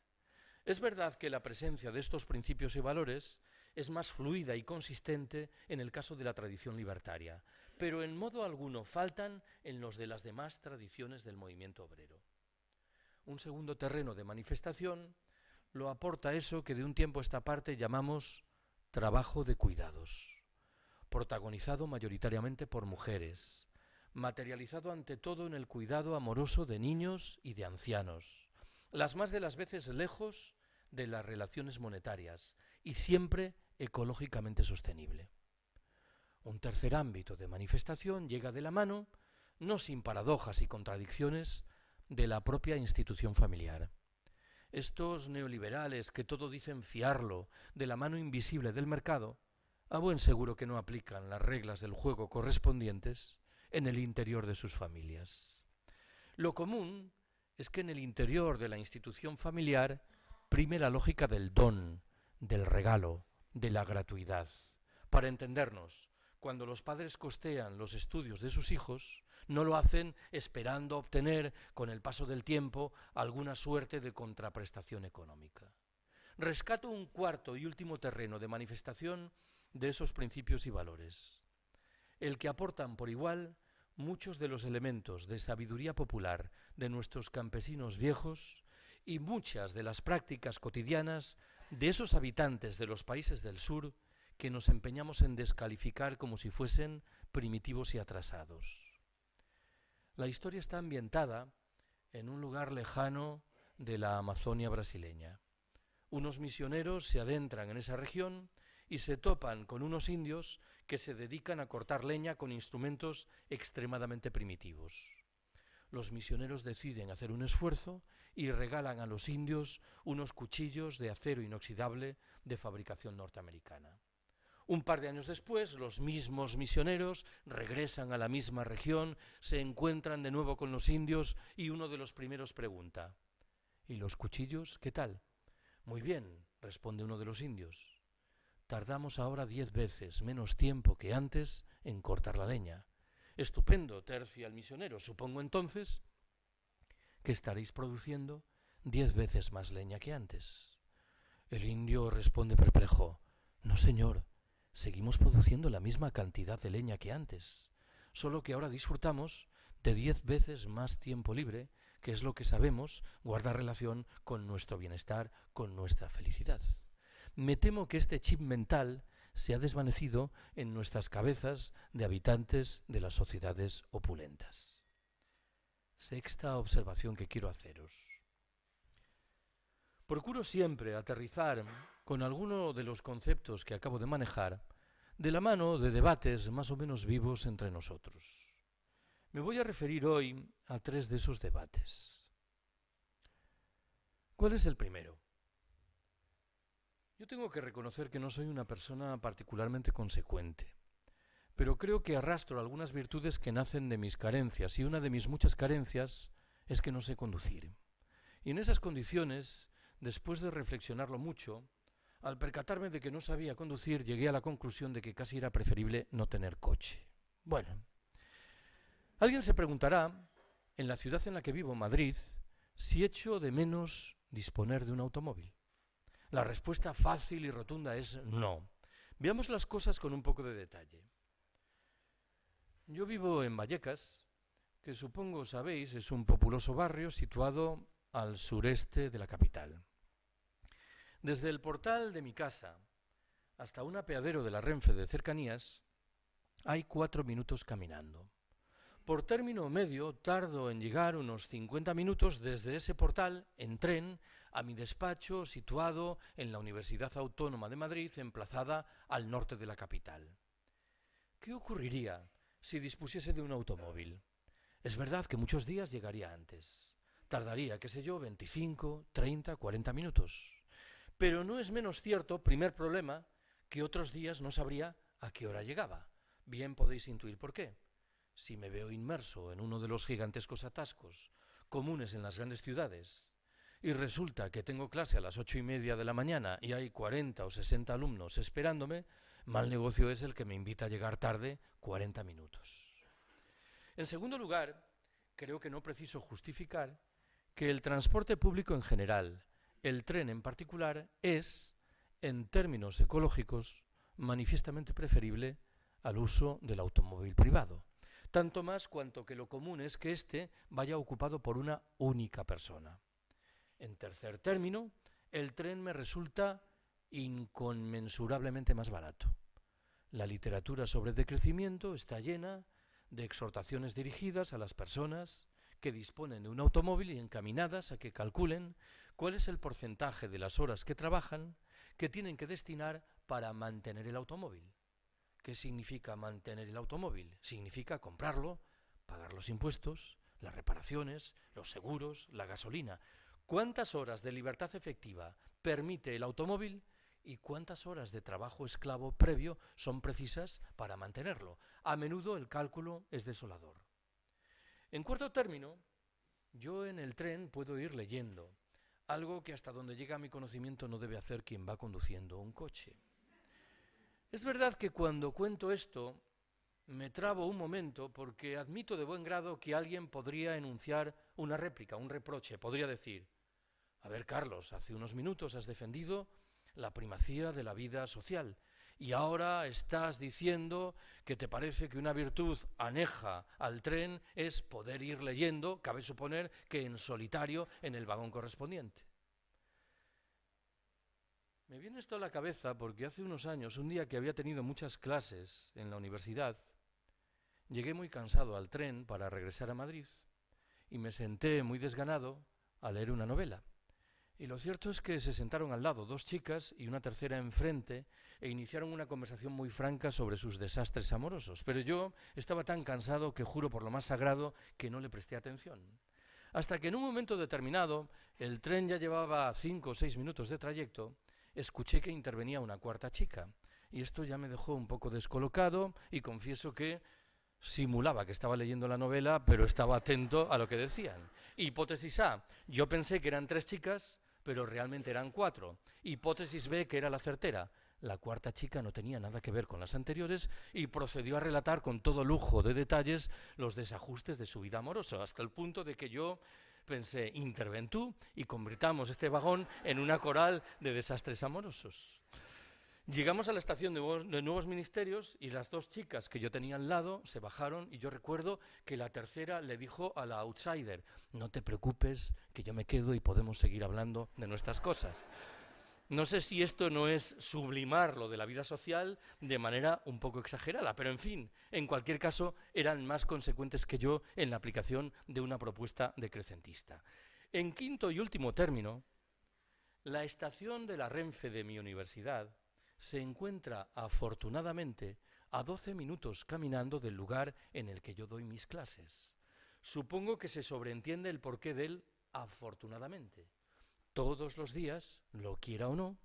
Es verdad que la presencia de estos principios y valores es más fluida y consistente en el caso de la tradición libertaria, pero en modo alguno faltan en los de las demás tradiciones del movimiento obrero. Un segundo terreno de manifestación, lo aporta eso que de un tiempo a esta parte llamamos trabajo de cuidados, protagonizado mayoritariamente por mujeres, materializado ante todo en el cuidado amoroso de niños y de ancianos, las más de las veces lejos de las relaciones monetarias y siempre ecológicamente sostenible. Un tercer ámbito de manifestación llega de la mano, no sin paradojas y contradicciones, de la propia institución familiar. Estos neoliberales que todo dicen fiarlo de la mano invisible del mercado, a buen seguro que no aplican las reglas del juego correspondientes en el interior de sus familias. Lo común es que en el interior de la institución familiar prime la lógica del don, del regalo, de la gratuidad. Para entendernos, cuando los padres costean los estudios de sus hijos, no lo hacen esperando obtener con el paso del tiempo alguna suerte de contraprestación económica. Rescato un cuarto y último terreno de manifestación de esos principios y valores, el que aportan por igual muchos de los elementos de sabiduría popular de nuestros campesinos viejos y muchas de las prácticas cotidianas de esos habitantes de los países del sur que nos empeñamos en descalificar como si fuesen primitivos y atrasados. La historia está ambientada en un lugar lejano de la Amazonia brasileña. Unos misioneros se adentran en esa región y se topan con unos indios que se dedican a cortar leña con instrumentos extremadamente primitivos. Los misioneros deciden hacer un esfuerzo y regalan a los indios unos cuchillos de acero inoxidable de fabricación norteamericana. Un par de años después, los mismos misioneros regresan a la misma región, se encuentran de nuevo con los indios y uno de los primeros pregunta, ¿Y los cuchillos qué tal? Muy bien, responde uno de los indios. Tardamos ahora diez veces menos tiempo que antes en cortar la leña. Estupendo, tercia el misionero. Supongo entonces que estaréis produciendo diez veces más leña que antes. El indio responde perplejo, No, señor, seguimos produciendo la misma cantidad de leña que antes, solo que ahora disfrutamos de diez veces más tiempo libre, que es lo que sabemos guarda relación con nuestro bienestar, con nuestra felicidad. Me temo que este chip mental se ha desvanecido en nuestras cabezas de habitantes de las sociedades opulentas. Sexta observación que quiero haceros. Procuro siempre aterrizar con alguno de los conceptos que acabo de manejar de la mano de debates más o menos vivos entre nosotros. Me voy a referir hoy a tres de esos debates. ¿Cuál es el primero? Yo tengo que reconocer que no soy una persona particularmente consecuente, pero creo que arrastro algunas virtudes que nacen de mis carencias y una de mis muchas carencias es que no sé conducir. Y en esas condiciones, después de reflexionarlo mucho, al percatarme de que no sabía conducir, llegué a la conclusión de que casi era preferible no tener coche. Bueno, alguien se preguntará, en la ciudad en la que vivo, Madrid, si echo de menos disponer de un automóvil. La respuesta fácil y rotunda es no. Veamos las cosas con un poco de detalle. Yo vivo en Vallecas, que supongo sabéis es un populoso barrio situado al sureste de la capital. Desde el portal de mi casa hasta un apeadero de la Renfe de cercanías hay cuatro minutos caminando. Por término medio tardo en llegar unos 50 minutos desde ese portal en tren a mi despacho situado en la Universidad Autónoma de Madrid, emplazada al norte de la capital. ¿Qué ocurriría si dispusiese de un automóvil? Es verdad que muchos días llegaría antes. Tardaría, qué sé yo, 25, 30, 40 minutos. Pero no es menos cierto, primer problema, que otros días no sabría a qué hora llegaba. Bien podéis intuir por qué. Si me veo inmerso en uno de los gigantescos atascos comunes en las grandes ciudades, y resulta que tengo clase a las ocho y media de la mañana y hay 40 o 60 alumnos esperándome, mal negocio es el que me invita a llegar tarde 40 minutos. En segundo lugar, creo que no preciso justificar que el transporte público en general el tren en particular es, en términos ecológicos, manifiestamente preferible al uso del automóvil privado. Tanto más cuanto que lo común es que éste vaya ocupado por una única persona. En tercer término, el tren me resulta inconmensurablemente más barato. La literatura sobre decrecimiento está llena de exhortaciones dirigidas a las personas que disponen de un automóvil y encaminadas a que calculen cuál es el porcentaje de las horas que trabajan que tienen que destinar para mantener el automóvil. ¿Qué significa mantener el automóvil? Significa comprarlo, pagar los impuestos, las reparaciones, los seguros, la gasolina. ¿Cuántas horas de libertad efectiva permite el automóvil y cuántas horas de trabajo esclavo previo son precisas para mantenerlo? A menudo el cálculo es desolador. En cuarto término, yo en el tren puedo ir leyendo, algo que hasta donde llega mi conocimiento no debe hacer quien va conduciendo un coche. Es verdad que cuando cuento esto me trabo un momento porque admito de buen grado que alguien podría enunciar una réplica, un reproche, podría decir, a ver Carlos, hace unos minutos has defendido la primacía de la vida social y ahora estás diciendo que te parece que una virtud aneja al tren es poder ir leyendo, cabe suponer que en solitario en el vagón correspondiente. Me viene esto a la cabeza porque hace unos años, un día que había tenido muchas clases en la universidad, llegué muy cansado al tren para regresar a Madrid y me senté muy desganado a leer una novela. Y lo cierto es que se sentaron al lado dos chicas y una tercera enfrente e iniciaron una conversación muy franca sobre sus desastres amorosos. Pero yo estaba tan cansado que juro por lo más sagrado que no le presté atención. Hasta que en un momento determinado, el tren ya llevaba cinco o seis minutos de trayecto escuché que intervenía una cuarta chica. Y esto ya me dejó un poco descolocado y confieso que simulaba que estaba leyendo la novela, pero estaba atento a lo que decían. Hipótesis A, yo pensé que eran tres chicas, pero realmente eran cuatro. Hipótesis B, que era la certera. La cuarta chica no tenía nada que ver con las anteriores y procedió a relatar con todo lujo de detalles los desajustes de su vida amorosa, hasta el punto de que yo pensé, interven tú y convirtamos este vagón en una coral de desastres amorosos. Llegamos a la estación de nuevos, ministerios y las dos chicas que yo tenía al lado se bajaron y yo recuerdo que la tercera le dijo a la outsider, no te preocupes, que yo me quedo y podemos seguir hablando de nuestras cosas. No sé si esto no es sublimar lo de la vida social de manera un poco exagerada, pero en fin, en cualquier caso, eran más consecuentes que yo en la aplicación de una propuesta decrecentista. En quinto y último término, la estación de la Renfe de mi universidad se encuentra afortunadamente a 12 minutos caminando del lugar en el que yo doy mis clases. Supongo que se sobreentiende el porqué del afortunadamente todos los días, lo quiera o no,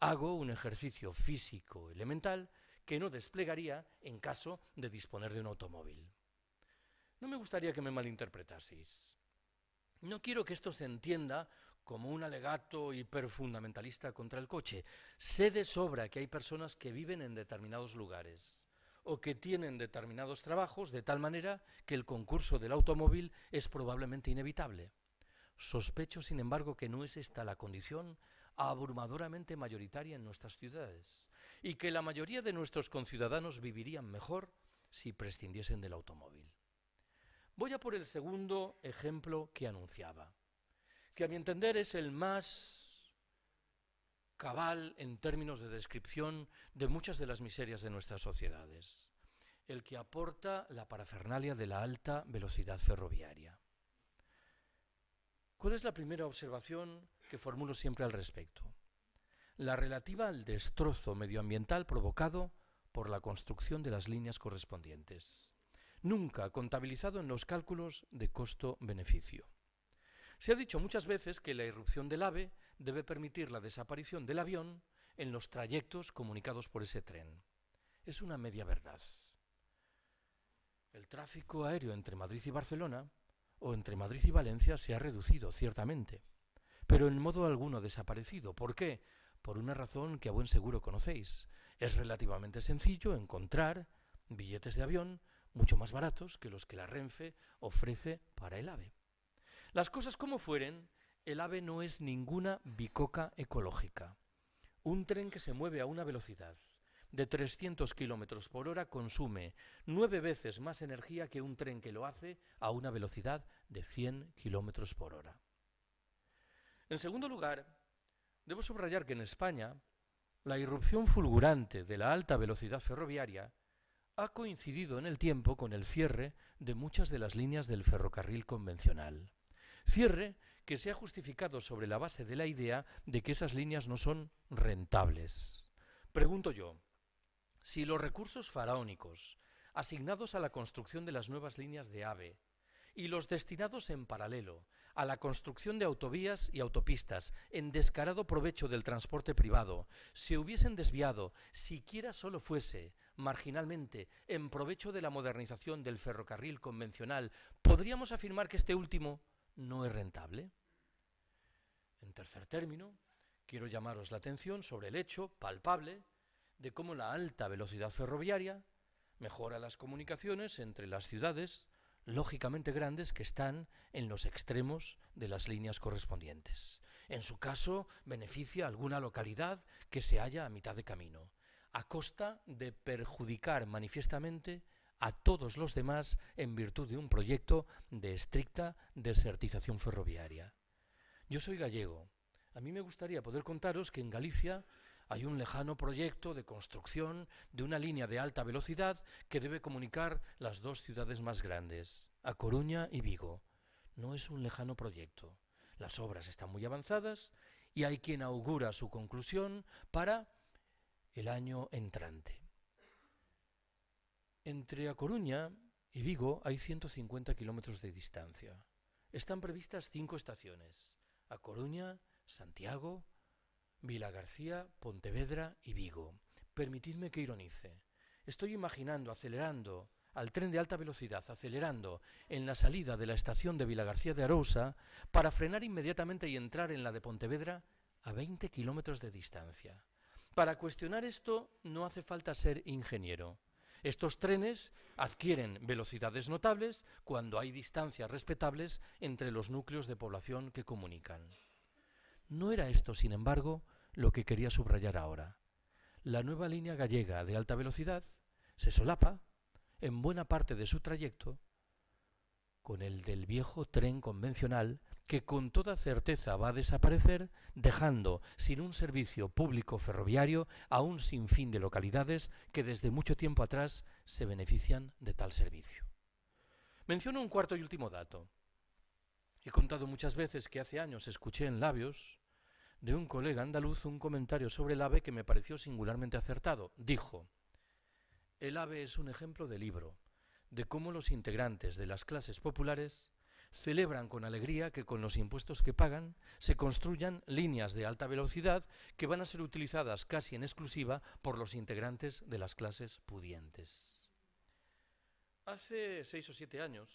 hago un ejercicio físico elemental que no desplegaría en caso de disponer de un automóvil. No me gustaría que me malinterpretaseis. No quiero que esto se entienda como un alegato hiperfundamentalista contra el coche. Sé de sobra que hay personas que viven en determinados lugares o que tienen determinados trabajos de tal manera que el concurso del automóvil es probablemente inevitable. Sospecho, sin embargo, que no es esta la condición abrumadoramente mayoritaria en nuestras ciudades y que la mayoría de nuestros conciudadanos vivirían mejor si prescindiesen del automóvil. Voy a por el segundo ejemplo que anunciaba, que a mi entender es el más cabal en términos de descripción de muchas de las miserias de nuestras sociedades, el que aporta la parafernalia de la alta velocidad ferroviaria. ¿Cuál es la primera observación que formulo siempre al respecto? La relativa al destrozo medioambiental provocado por la construcción de las líneas correspondientes, nunca contabilizado en los cálculos de costo-beneficio. Se ha dicho muchas veces que la irrupción del AVE debe permitir la desaparición del avión en los trayectos comunicados por ese tren. Es una media verdad. El tráfico aéreo entre Madrid y Barcelona o entre Madrid y Valencia se ha reducido, ciertamente, pero en modo alguno desaparecido. ¿Por qué? Por una razón que a buen seguro conocéis. Es relativamente sencillo encontrar billetes de avión mucho más baratos que los que la Renfe ofrece para el AVE. Las cosas como fueren, el AVE no es ninguna bicoca ecológica. Un tren que se mueve a una velocidad de 300 kilómetros por hora consume nueve veces más energía que un tren que lo hace a una velocidad de 100 kilómetros por hora. En segundo lugar, debo subrayar que en España la irrupción fulgurante de la alta velocidad ferroviaria ha coincidido en el tiempo con el cierre de muchas de las líneas del ferrocarril convencional. Cierre que se ha justificado sobre la base de la idea de que esas líneas no son rentables. Pregunto yo, si los recursos faraónicos asignados a la construcción de las nuevas líneas de AVE y los destinados en paralelo a la construcción de autovías y autopistas en descarado provecho del transporte privado se hubiesen desviado, siquiera solo fuese marginalmente, en provecho de la modernización del ferrocarril convencional, ¿podríamos afirmar que este último no es rentable? En tercer término, quiero llamaros la atención sobre el hecho palpable de cómo la alta velocidad ferroviaria mejora las comunicaciones entre las ciudades, lógicamente grandes, que están en los extremos de las líneas correspondientes. En su caso, beneficia a alguna localidad que se halla a mitad de camino, a costa de perjudicar manifiestamente a todos los demás en virtud de un proyecto de estricta desertización ferroviaria. Yo soy gallego. A mí me gustaría poder contaros que en Galicia hay un lejano proyecto de construcción de una línea de alta velocidad que debe comunicar las dos ciudades más grandes, A Coruña y Vigo. No es un lejano proyecto. Las obras están muy avanzadas y hay quien augura su conclusión para el año entrante. Entre A Coruña y Vigo hay 150 kilómetros de distancia. Están previstas cinco estaciones. A Coruña, Santiago, Vila García, Pontevedra y Vigo. Permitidme que ironice. Estoy imaginando acelerando al tren de alta velocidad, acelerando en la salida de la estación de Vila García de Arousa para frenar inmediatamente y entrar en la de Pontevedra a 20 kilómetros de distancia. Para cuestionar esto no hace falta ser ingeniero. Estos trenes adquieren velocidades notables cuando hay distancias respetables entre los núcleos de población que comunican. No era esto, sin embargo, lo que quería subrayar ahora. La nueva línea gallega de alta velocidad se solapa, en buena parte de su trayecto, con el del viejo tren convencional que con toda certeza va a desaparecer, dejando sin un servicio público ferroviario a un sinfín de localidades que desde mucho tiempo atrás se benefician de tal servicio. Menciono un cuarto y último dato. He contado muchas veces que hace años escuché en labios de un colega andaluz un comentario sobre el ave que me pareció singularmente acertado. Dijo, el ave es un ejemplo de libro, de cómo los integrantes de las clases populares celebran con alegría que con los impuestos que pagan se construyan líneas de alta velocidad que van a ser utilizadas casi en exclusiva por los integrantes de las clases pudientes. Hace seis o siete años,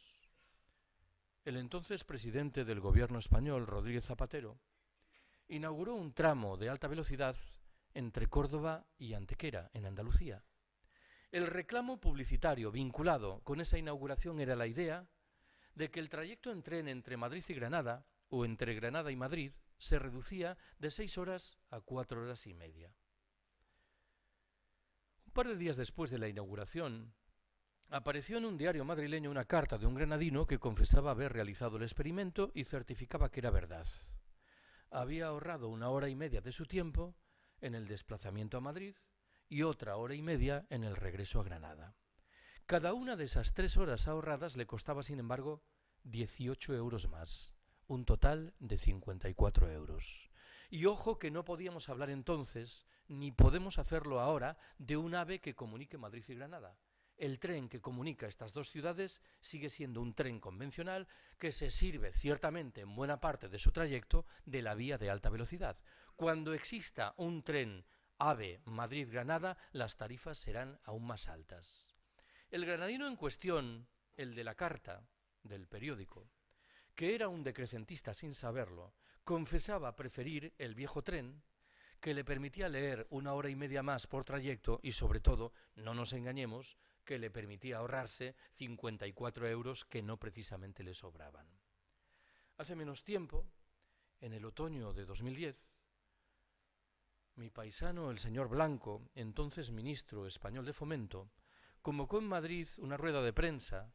el entonces presidente del gobierno español, Rodríguez Zapatero, inauguró un tramo de alta velocidad entre Córdoba y Antequera, en Andalucía. El reclamo publicitario vinculado con esa inauguración era la idea de que el trayecto en tren entre Madrid y Granada, o entre Granada y Madrid, se reducía de seis horas a cuatro horas y media. Un par de días después de la inauguración, apareció en un diario madrileño una carta de un granadino que confesaba haber realizado el experimento y certificaba que era verdad. Había ahorrado una hora y media de su tiempo en el desplazamiento a Madrid y otra hora y media en el regreso a Granada. Cada una de esas tres horas ahorradas le costaba, sin embargo, 18 euros más, un total de 54 euros. Y ojo que no podíamos hablar entonces, ni podemos hacerlo ahora, de un ave que comunique Madrid y Granada. El tren que comunica estas dos ciudades sigue siendo un tren convencional que se sirve ciertamente en buena parte de su trayecto de la vía de alta velocidad. Cuando exista un tren AVE Madrid-Granada, las tarifas serán aún más altas. El granadino en cuestión, el de la carta del periódico, que era un decrecentista sin saberlo, confesaba preferir el viejo tren, que le permitía leer una hora y media más por trayecto y, sobre todo, no nos engañemos, que le permitía ahorrarse 54 euros que no precisamente le sobraban. Hace menos tiempo, en el otoño de 2010, mi paisano, el señor Blanco, entonces ministro español de Fomento, convocó en Madrid una rueda de prensa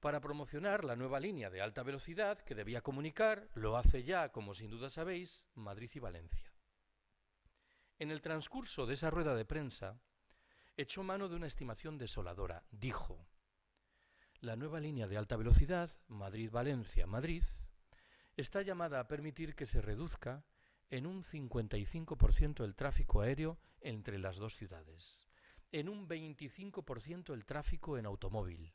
para promocionar la nueva línea de alta velocidad que debía comunicar, lo hace ya, como sin duda sabéis, Madrid y Valencia. En el transcurso de esa rueda de prensa, echó mano de una estimación desoladora. Dijo, la nueva línea de alta velocidad, Madrid-Valencia-Madrid, está llamada a permitir que se reduzca en un 55% el tráfico aéreo entre las dos ciudades, en un 25% el tráfico en automóvil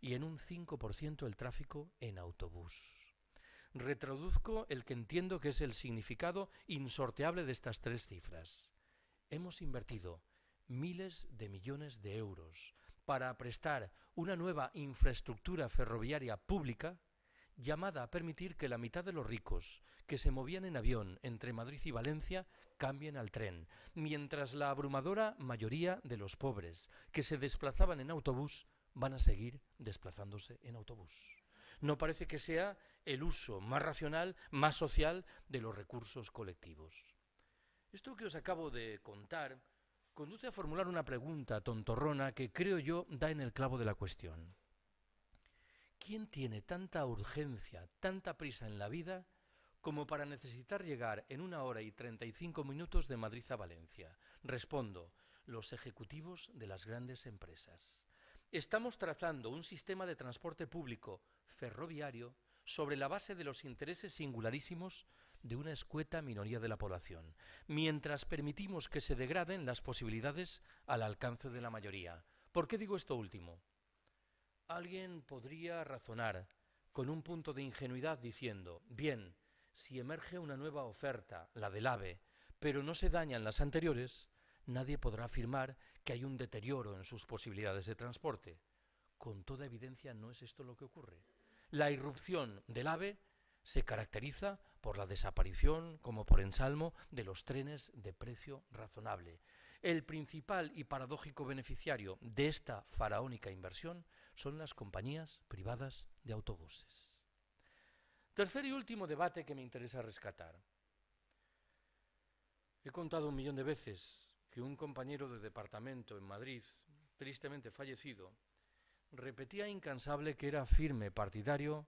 y en un 5% el tráfico en autobús. Retroduzco el que entiendo que es el significado insorteable de estas tres cifras. Hemos invertido miles de millones de euros para prestar una nueva infraestructura ferroviaria pública llamada a permitir que la mitad de los ricos que se movían en avión entre Madrid y Valencia cambien al tren, mientras la abrumadora mayoría de los pobres que se desplazaban en autobús van a seguir desplazándose en autobús. No parece que sea el uso más racional, más social de los recursos colectivos. Esto que os acabo de contar conduce a formular una pregunta tontorrona que creo yo da en el clavo de la cuestión. ¿Quién tiene tanta urgencia, tanta prisa en la vida como para necesitar llegar en una hora y treinta y cinco minutos de Madrid a Valencia? Respondo, los ejecutivos de las grandes empresas. Estamos trazando un sistema de transporte público ferroviario sobre la base de los intereses singularísimos de una escueta minoría de la población, mientras permitimos que se degraden las posibilidades al alcance de la mayoría. ¿Por qué digo esto último? Alguien podría razonar con un punto de ingenuidad diciendo, bien, si emerge una nueva oferta, la del AVE, pero no se dañan las anteriores, nadie podrá afirmar que hay un deterioro en sus posibilidades de transporte. Con toda evidencia no es esto lo que ocurre. La irrupción del AVE se caracteriza por la desaparición, como por ensalmo, de los trenes de precio razonable. El principal y paradójico beneficiario de esta faraónica inversión son las compañías privadas de autobuses. Tercer y último debate que me interesa rescatar. He contado un millón de veces que un compañero de departamento en Madrid, tristemente fallecido, repetía incansable que era firme partidario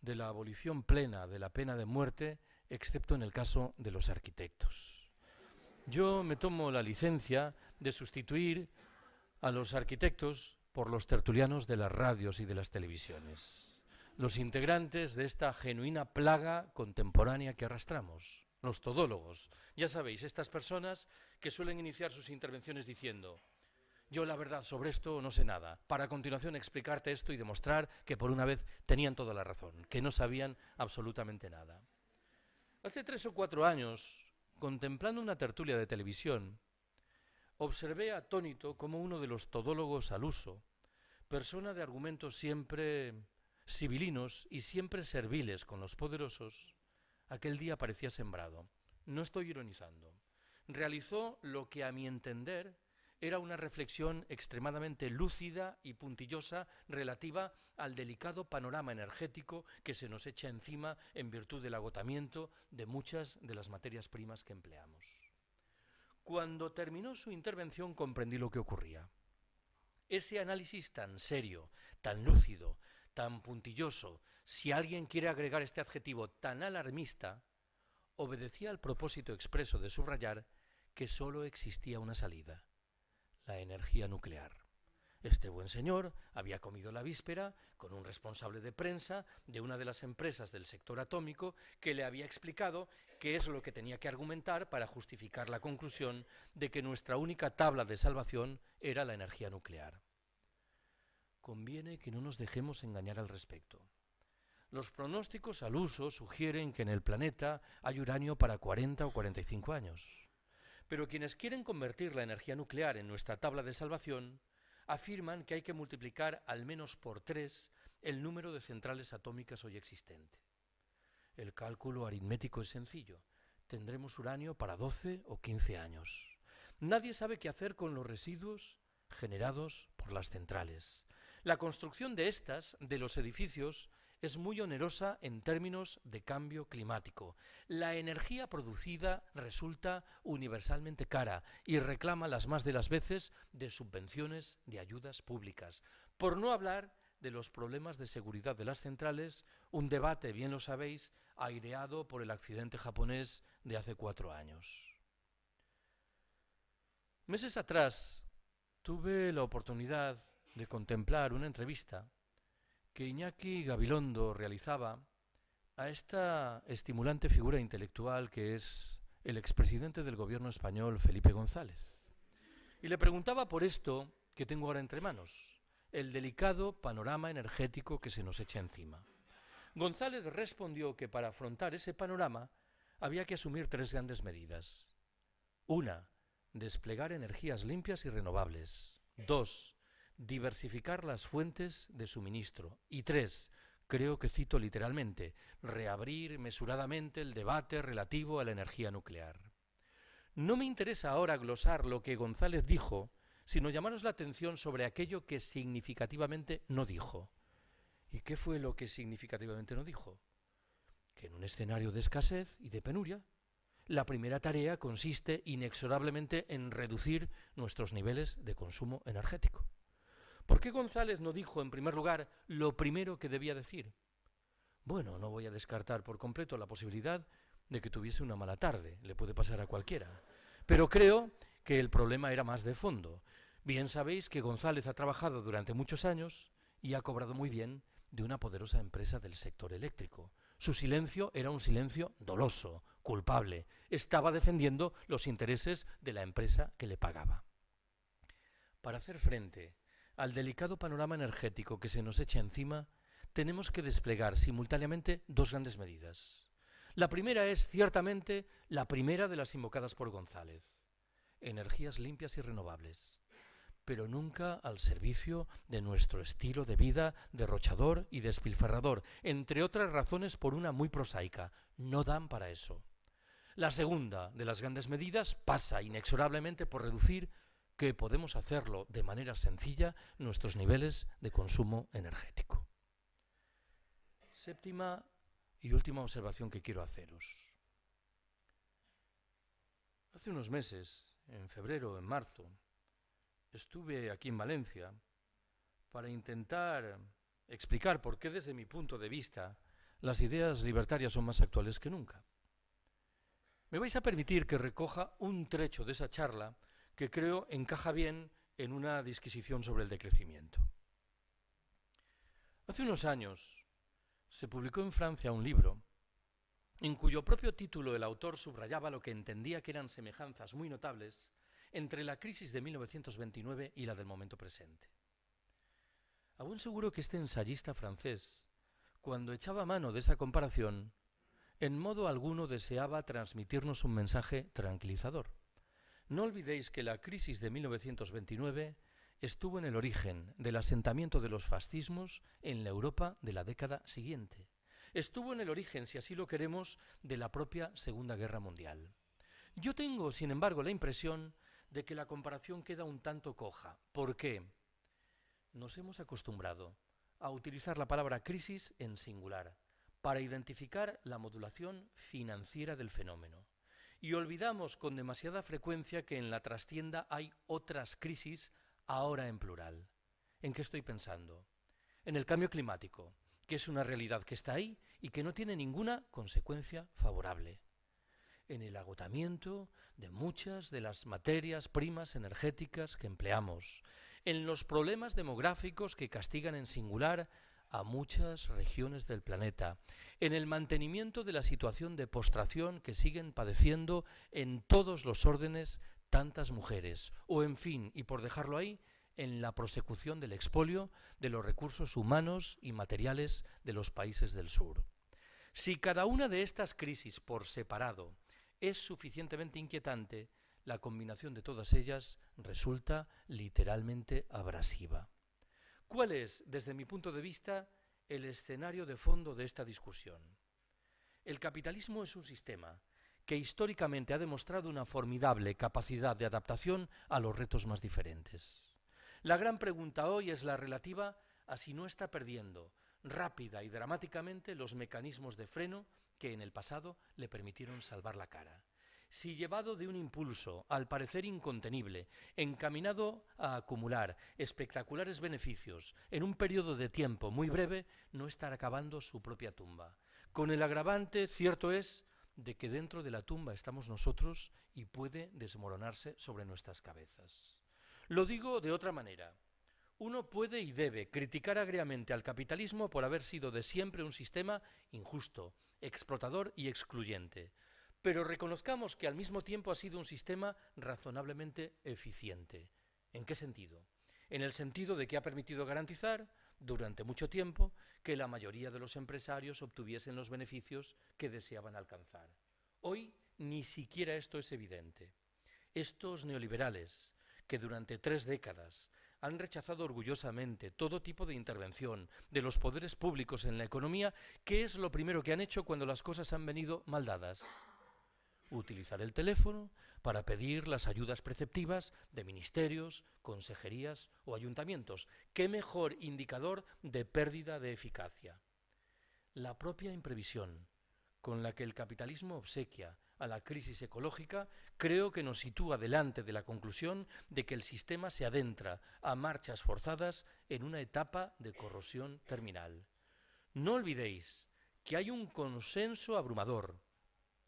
de la abolición plena de la pena de muerte, excepto en el caso de los arquitectos. Yo me tomo la licencia de sustituir a los arquitectos por los tertulianos de las radios y de las televisiones, los integrantes de esta genuina plaga contemporánea que arrastramos, los todólogos. Ya sabéis, estas personas que suelen iniciar sus intervenciones diciendo, yo la verdad sobre esto no sé nada, para a continuación explicarte esto y demostrar que por una vez tenían toda la razón, que no sabían absolutamente nada. Hace tres o cuatro años, contemplando una tertulia de televisión, observé atónito como uno de los todólogos al uso, persona de argumentos siempre civilinos y siempre serviles con los poderosos, aquel día parecía sembrado. No estoy ironizando. Realizó lo que a mi entender era una reflexión extremadamente lúcida y puntillosa relativa al delicado panorama energético que se nos echa encima en virtud del agotamiento de muchas de las materias primas que empleamos. Cuando terminó su intervención comprendí lo que ocurría. Ese análisis tan serio, tan lúcido, tan puntilloso, si alguien quiere agregar este adjetivo tan alarmista, obedecía al propósito expreso de subrayar que sólo existía una salida, la energía nuclear. Este buen señor había comido la víspera con un responsable de prensa de una de las empresas del sector atómico que le había explicado qué es lo que tenía que argumentar para justificar la conclusión de que nuestra única tabla de salvación era la energía nuclear. Conviene que no nos dejemos engañar al respecto. Los pronósticos al uso sugieren que en el planeta hay uranio para 40 o 45 años. Pero quienes quieren convertir la energía nuclear en nuestra tabla de salvación afirman que hay que multiplicar al menos por tres el número de centrales atómicas hoy existente. El cálculo aritmético es sencillo. Tendremos uranio para 12 o 15 años. Nadie sabe qué hacer con los residuos generados por las centrales. La construcción de estas, de los edificios, es muy onerosa en términos de cambio climático. La energía producida resulta universalmente cara y reclama las más de las veces de subvenciones de ayudas públicas. Por no hablar de los problemas de seguridad de las centrales, un debate, bien lo sabéis, aireado por el accidente japonés de hace cuatro años. Meses atrás tuve la oportunidad de contemplar una entrevista que Iñaki Gabilondo realizaba a esta estimulante figura intelectual que es el expresidente del gobierno español, Felipe González. Y le preguntaba por esto que tengo ahora entre manos, el delicado panorama energético que se nos echa encima. González respondió que para afrontar ese panorama había que asumir tres grandes medidas. Una, desplegar energías limpias y renovables. Dos, diversificar las fuentes de suministro. Y tres, creo que cito literalmente, reabrir mesuradamente el debate relativo a la energía nuclear. No me interesa ahora glosar lo que González dijo, sino llamaros la atención sobre aquello que significativamente no dijo. ¿Y qué fue lo que significativamente no dijo? Que en un escenario de escasez y de penuria, la primera tarea consiste inexorablemente en reducir nuestros niveles de consumo energético. ¿Por qué González no dijo, en primer lugar, lo primero que debía decir? Bueno, no voy a descartar por completo la posibilidad de que tuviese una mala tarde, le puede pasar a cualquiera. Pero creo que el problema era más de fondo. Bien sabéis que González ha trabajado durante muchos años y ha cobrado muy bien de una poderosa empresa del sector eléctrico. Su silencio era un silencio doloso, culpable. Estaba defendiendo los intereses de la empresa que le pagaba. Para hacer frente al delicado panorama energético que se nos echa encima, tenemos que desplegar simultáneamente dos grandes medidas. La primera es, ciertamente, la primera de las invocadas por González. Energías limpias y renovables, pero nunca al servicio de nuestro estilo de vida derrochador y despilfarrador, entre otras razones por una muy prosaica. No dan para eso. La segunda de las grandes medidas pasa inexorablemente por reducir que podemos hacerlo de manera sencilla nuestros niveles de consumo energético. Séptima y última observación que quiero haceros. Hace unos meses, en febrero en marzo, estuve aquí en Valencia para intentar explicar por qué desde mi punto de vista las ideas libertarias son más actuales que nunca. Me vais a permitir que recoja un trecho de esa charla que creo encaja bien en una disquisición sobre el decrecimiento. Hace unos años se publicó en Francia un libro en cuyo propio título el autor subrayaba lo que entendía que eran semejanzas muy notables entre la crisis de 1929 y la del momento presente. A buen seguro que este ensayista francés, cuando echaba mano de esa comparación, en modo alguno deseaba transmitirnos un mensaje tranquilizador. No olvidéis que la crisis de 1929 estuvo en el origen del asentamiento de los fascismos en la Europa de la década siguiente. Estuvo en el origen, si así lo queremos, de la propia Segunda Guerra Mundial. Yo tengo, sin embargo, la impresión de que la comparación queda un tanto coja. ¿Por qué? Nos hemos acostumbrado a utilizar la palabra crisis en singular para identificar la modulación financiera del fenómeno y olvidamos con demasiada frecuencia que en la trastienda hay otras crisis, ahora en plural. ¿En qué estoy pensando? En el cambio climático, que es una realidad que está ahí y que no tiene ninguna consecuencia favorable. En el agotamiento de muchas de las materias primas energéticas que empleamos. En los problemas demográficos que castigan en singular a muchas regiones del planeta, en el mantenimiento de la situación de postración que siguen padeciendo en todos los órdenes tantas mujeres, o en fin, y por dejarlo ahí, en la prosecución del expolio de los recursos humanos y materiales de los países del sur. Si cada una de estas crisis por separado es suficientemente inquietante, la combinación de todas ellas resulta literalmente abrasiva. ¿Cuál es, desde mi punto de vista, el escenario de fondo de esta discusión? El capitalismo es un sistema que históricamente ha demostrado una formidable capacidad de adaptación a los retos más diferentes. La gran pregunta hoy es la relativa a si no está perdiendo rápida y dramáticamente los mecanismos de freno que en el pasado le permitieron salvar la cara. Si llevado de un impulso, al parecer incontenible, encaminado a acumular espectaculares beneficios en un periodo de tiempo muy breve, no estará acabando su propia tumba. Con el agravante, cierto es, de que dentro de la tumba estamos nosotros y puede desmoronarse sobre nuestras cabezas. Lo digo de otra manera. Uno puede y debe criticar agriamente al capitalismo por haber sido de siempre un sistema injusto, explotador y excluyente, pero reconozcamos que al mismo tiempo ha sido un sistema razonablemente eficiente. ¿En qué sentido? En el sentido de que ha permitido garantizar durante mucho tiempo que la mayoría de los empresarios obtuviesen los beneficios que deseaban alcanzar. Hoy ni siquiera esto es evidente. Estos neoliberales, que durante tres décadas han rechazado orgullosamente todo tipo de intervención de los poderes públicos en la economía, ¿qué es lo primero que han hecho cuando las cosas han venido mal dadas? Utilizar el teléfono para pedir las ayudas preceptivas de ministerios, consejerías o ayuntamientos. ¿Qué mejor indicador de pérdida de eficacia? La propia imprevisión con la que el capitalismo obsequia a la crisis ecológica creo que nos sitúa delante de la conclusión de que el sistema se adentra a marchas forzadas en una etapa de corrosión terminal. No olvidéis que hay un consenso abrumador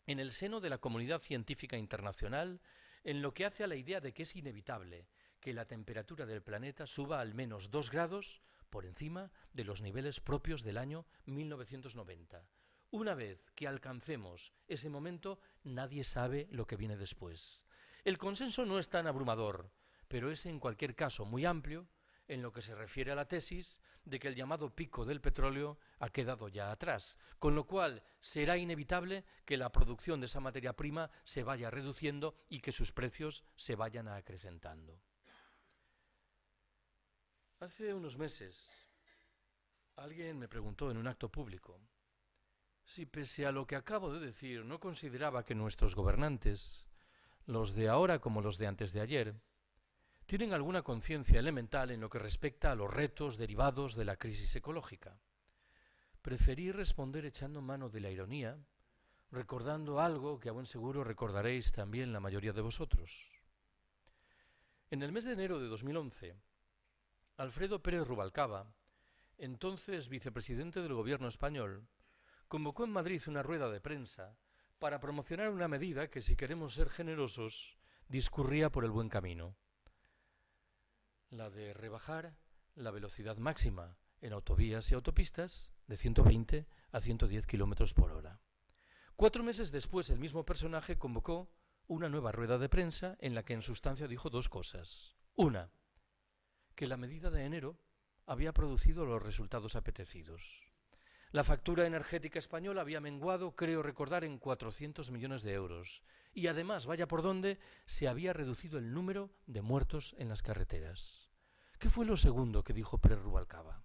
en el seno de la comunidad científica internacional en lo que hace a la idea de que es inevitable que la temperatura del planeta suba al menos dos grados por encima de los niveles propios del año 1990. Una vez que alcancemos ese momento, nadie sabe lo que viene después. El consenso no es tan abrumador, pero es en cualquier caso muy amplio en lo que se refiere a la tesis de que el llamado pico del petróleo ha quedado ya atrás, con lo cual será inevitable que la producción de esa materia prima se vaya reduciendo y que sus precios se vayan acrecentando. Hace unos meses alguien me preguntó en un acto público si pese a lo que acabo de decir no consideraba que nuestros gobernantes, los de ahora como los de antes de ayer, tienen alguna conciencia elemental en lo que respecta a los retos derivados de la crisis ecológica. Preferí responder echando mano de la ironía, recordando algo que a buen seguro recordaréis también la mayoría de vosotros. En el mes de enero de 2011, Alfredo Pérez Rubalcaba, entonces vicepresidente del gobierno español, convocó en Madrid una rueda de prensa para promocionar una medida que, si queremos ser generosos, discurría por el buen camino la de rebajar la velocidad máxima en autovías y autopistas de 120 a 110 kilómetros por hora. Cuatro meses después, el mismo personaje convocó una nueva rueda de prensa en la que en sustancia dijo dos cosas. Una, que la medida de enero había producido los resultados apetecidos. La factura energética española había menguado, creo recordar, en 400 millones de euros. Y además, vaya por donde, se había reducido el número de muertos en las carreteras. ¿Qué fue lo segundo que dijo Pérez Rubalcaba?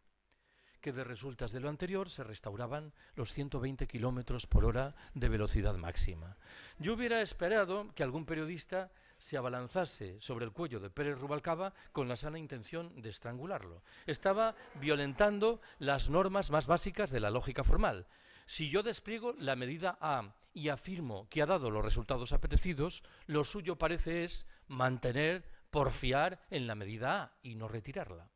Que de resultas de lo anterior se restauraban los 120 kilómetros por hora de velocidad máxima. Yo hubiera esperado que algún periodista se abalanzase sobre el cuello de Pérez Rubalcaba con la sana intención de estrangularlo. Estaba violentando las normas más básicas de la lógica formal. Si yo despliego la medida A y afirmo que ha dado los resultados apetecidos, lo suyo parece es mantener, porfiar en la medida A y no retirarla.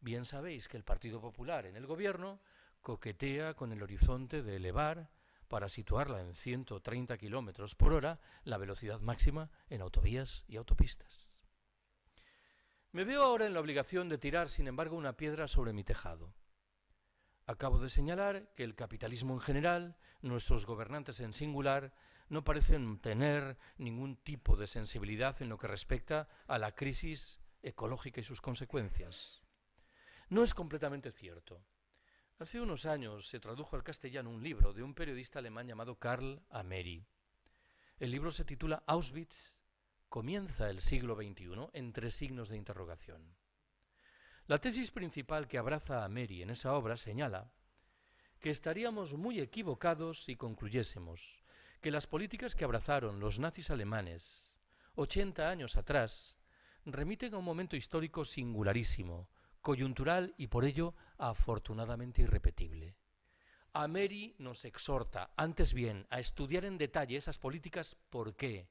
Bien sabéis que el Partido Popular en el gobierno coquetea con el horizonte de elevar para situarla en 130 kilómetros por hora la velocidad máxima en autovías y autopistas. Me veo ahora en la obligación de tirar, sin embargo, una piedra sobre mi tejado. Acabo de señalar que el capitalismo en general, nuestros gobernantes en singular, no parecen tener ningún tipo de sensibilidad en lo que respecta a la crisis ecológica y sus consecuencias. No es completamente cierto. Hace unos años se tradujo al castellano un libro de un periodista alemán llamado Karl Ameri. El libro se titula Auschwitz, comienza el siglo XXI entre signos de interrogación. La tesis principal que abraza Ameri en esa obra señala que estaríamos muy equivocados si concluyésemos que las políticas que abrazaron los nazis alemanes 80 años atrás remiten a un momento histórico singularísimo, coyuntural y por ello afortunadamente irrepetible. Ameri nos exhorta, antes bien, a estudiar en detalle esas políticas. ¿Por qué?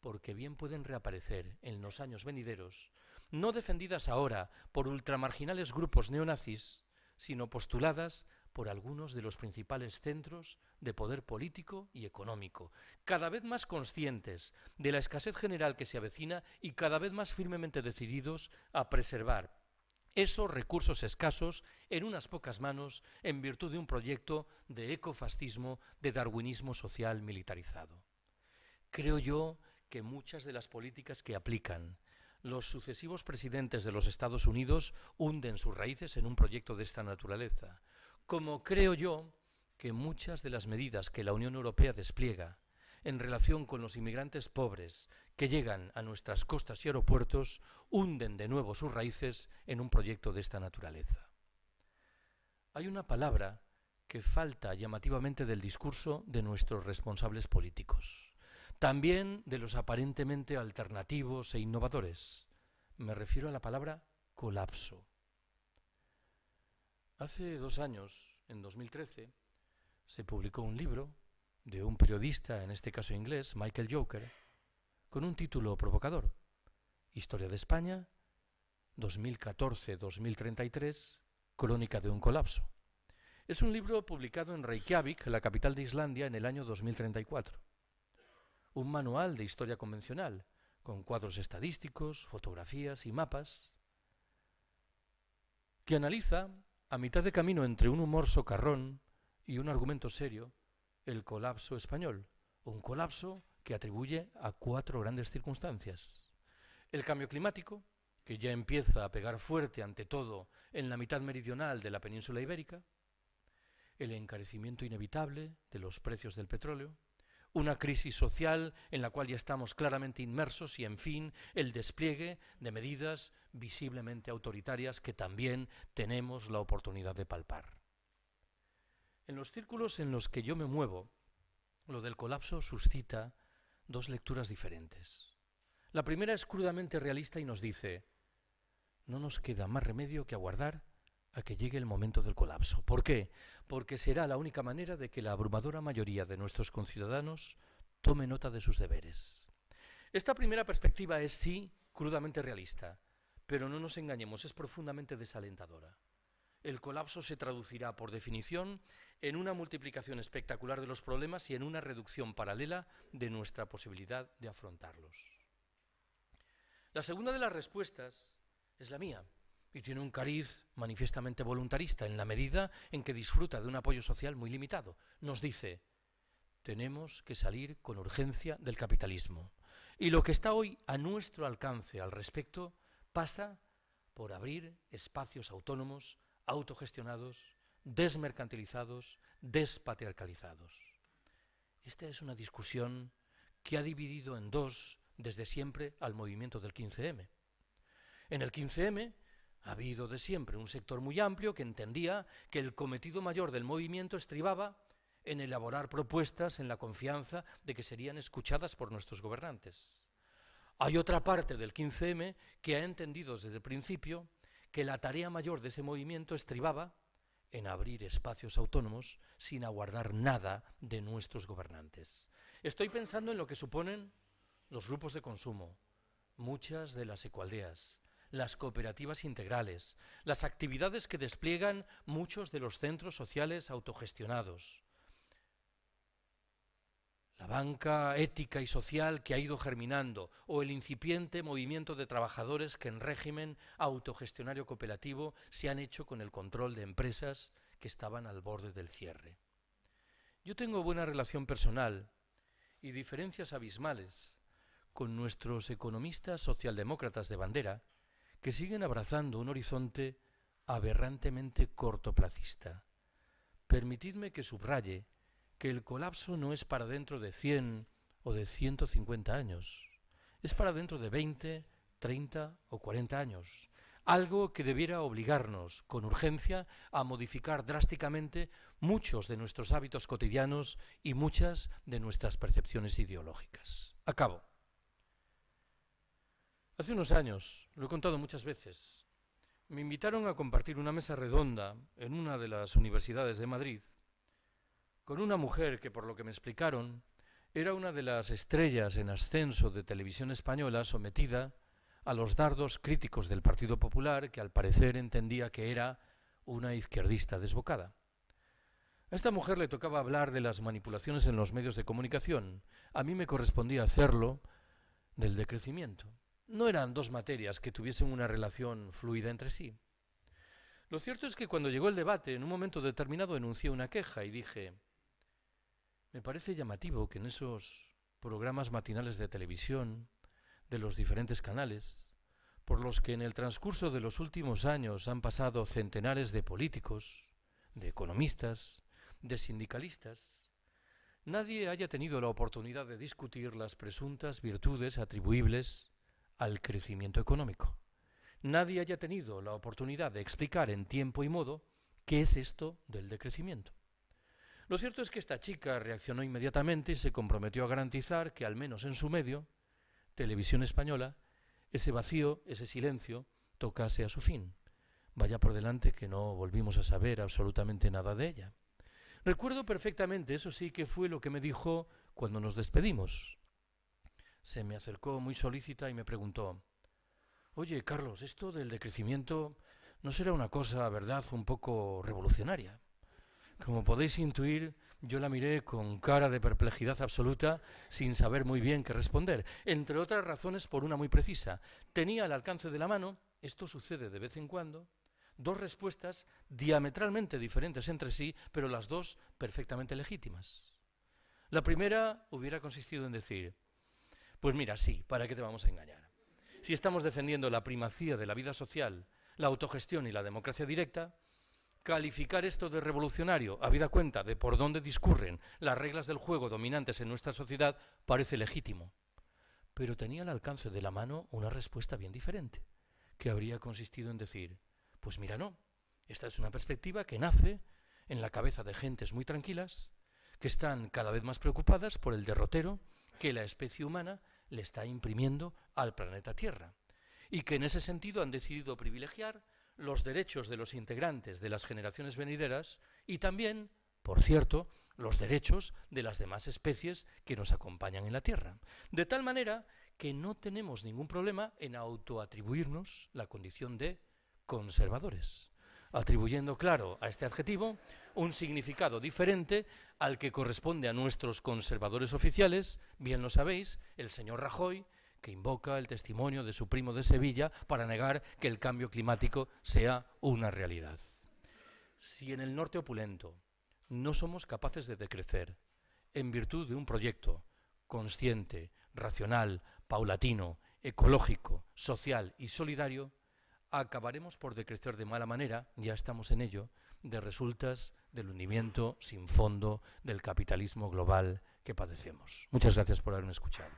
Porque bien pueden reaparecer en los años venideros, no defendidas ahora por ultramarginales grupos neonazis, sino postuladas por algunos de los principales centros de poder político y económico, cada vez más conscientes de la escasez general que se avecina y cada vez más firmemente decididos a preservar esos recursos escasos en unas pocas manos en virtud de un proyecto de ecofascismo, de darwinismo social militarizado. Creo yo que muchas de las políticas que aplican los sucesivos presidentes de los Estados Unidos hunden sus raíces en un proyecto de esta naturaleza como creo yo que muchas de las medidas que la Unión Europea despliega en relación con los inmigrantes pobres que llegan a nuestras costas y aeropuertos hunden de nuevo sus raíces en un proyecto de esta naturaleza. Hay una palabra que falta llamativamente del discurso de nuestros responsables políticos, también de los aparentemente alternativos e innovadores. Me refiero a la palabra colapso. Hace dos años, en 2013, se publicó un libro de un periodista, en este caso inglés, Michael Joker, con un título provocador, Historia de España, 2014-2033, Crónica de un colapso. Es un libro publicado en Reykjavik, la capital de Islandia, en el año 2034. Un manual de historia convencional, con cuadros estadísticos, fotografías y mapas, que analiza a mitad de camino entre un humor socarrón y un argumento serio, el colapso español, un colapso que atribuye a cuatro grandes circunstancias. El cambio climático, que ya empieza a pegar fuerte ante todo en la mitad meridional de la península ibérica, el encarecimiento inevitable de los precios del petróleo, una crisis social en la cual ya estamos claramente inmersos y, en fin, el despliegue de medidas visiblemente autoritarias que también tenemos la oportunidad de palpar. En los círculos en los que yo me muevo, lo del colapso suscita dos lecturas diferentes. La primera es crudamente realista y nos dice, no nos queda más remedio que aguardar a que llegue el momento del colapso. ¿Por qué? Porque será la única manera de que la abrumadora mayoría de nuestros conciudadanos tome nota de sus deberes. Esta primera perspectiva es sí crudamente realista, pero no nos engañemos, es profundamente desalentadora. El colapso se traducirá, por definición, en una multiplicación espectacular de los problemas y en una reducción paralela de nuestra posibilidad de afrontarlos. La segunda de las respuestas es la mía y tiene un cariz manifiestamente voluntarista en la medida en que disfruta de un apoyo social muy limitado. Nos dice, tenemos que salir con urgencia del capitalismo. Y lo que está hoy a nuestro alcance al respecto pasa por abrir espacios autónomos, autogestionados, desmercantilizados, despatriarcalizados. Esta es una discusión que ha dividido en dos desde siempre al movimiento del 15M. En el 15M ha habido de siempre un sector muy amplio que entendía que el cometido mayor del movimiento estribaba en elaborar propuestas en la confianza de que serían escuchadas por nuestros gobernantes. Hay otra parte del 15M que ha entendido desde el principio que la tarea mayor de ese movimiento estribaba en abrir espacios autónomos sin aguardar nada de nuestros gobernantes. Estoy pensando en lo que suponen los grupos de consumo, muchas de las ecualdeas, las cooperativas integrales, las actividades que despliegan muchos de los centros sociales autogestionados, la banca ética y social que ha ido germinando o el incipiente movimiento de trabajadores que en régimen autogestionario cooperativo se han hecho con el control de empresas que estaban al borde del cierre. Yo tengo buena relación personal y diferencias abismales con nuestros economistas socialdemócratas de bandera que siguen abrazando un horizonte aberrantemente cortoplacista. Permitidme que subraye que el colapso no es para dentro de 100 o de 150 años, es para dentro de 20, 30 o 40 años. Algo que debiera obligarnos con urgencia a modificar drásticamente muchos de nuestros hábitos cotidianos y muchas de nuestras percepciones ideológicas. Acabo. Hace unos años, lo he contado muchas veces, me invitaron a compartir una mesa redonda en una de las universidades de Madrid con una mujer que, por lo que me explicaron, era una de las estrellas en ascenso de televisión española sometida a los dardos críticos del Partido Popular, que al parecer entendía que era una izquierdista desbocada. A esta mujer le tocaba hablar de las manipulaciones en los medios de comunicación. A mí me correspondía hacerlo del decrecimiento. No eran dos materias que tuviesen una relación fluida entre sí. Lo cierto es que cuando llegó el debate, en un momento determinado enuncié una queja y dije, me parece llamativo que en esos programas matinales de televisión, de los diferentes canales, por los que en el transcurso de los últimos años han pasado centenares de políticos, de economistas, de sindicalistas, nadie haya tenido la oportunidad de discutir las presuntas virtudes atribuibles al crecimiento económico. Nadie haya tenido la oportunidad de explicar en tiempo y modo qué es esto del decrecimiento. Lo cierto es que esta chica reaccionó inmediatamente y se comprometió a garantizar que, al menos en su medio, Televisión Española, ese vacío, ese silencio, tocase a su fin. Vaya por delante que no volvimos a saber absolutamente nada de ella. Recuerdo perfectamente, eso sí que fue lo que me dijo cuando nos despedimos. Se me acercó muy solícita y me preguntó, Oye, Carlos, esto del decrecimiento no será una cosa, verdad, un poco revolucionaria. Como podéis intuir, yo la miré con cara de perplejidad absoluta, sin saber muy bien qué responder, entre otras razones por una muy precisa. Tenía al alcance de la mano, esto sucede de vez en cuando, dos respuestas diametralmente diferentes entre sí, pero las dos perfectamente legítimas. La primera hubiera consistido en decir, pues mira, sí, ¿para qué te vamos a engañar? Si estamos defendiendo la primacía de la vida social, la autogestión y la democracia directa, calificar esto de revolucionario, habida cuenta de por dónde discurren las reglas del juego dominantes en nuestra sociedad, parece legítimo. Pero tenía al alcance de la mano una respuesta bien diferente, que habría consistido en decir, pues mira, no. Esta es una perspectiva que nace en la cabeza de gentes muy tranquilas, que están cada vez más preocupadas por el derrotero que la especie humana le está imprimiendo al planeta Tierra, y que en ese sentido han decidido privilegiar los derechos de los integrantes de las generaciones venideras y también, por cierto, los derechos de las demás especies que nos acompañan en la Tierra. De tal manera que no tenemos ningún problema en autoatribuirnos la condición de conservadores, atribuyendo, claro, a este adjetivo un significado diferente al que corresponde a nuestros conservadores oficiales, bien lo sabéis, el señor Rajoy, que invoca el testimonio de su primo de Sevilla para negar que el cambio climático sea una realidad. Si en el norte opulento no somos capaces de decrecer en virtud de un proyecto consciente, racional, paulatino, ecológico, social y solidario, acabaremos por decrecer de mala manera, ya estamos en ello, de resultas del hundimiento sin fondo del capitalismo global que padecemos. Muchas gracias por haberme escuchado.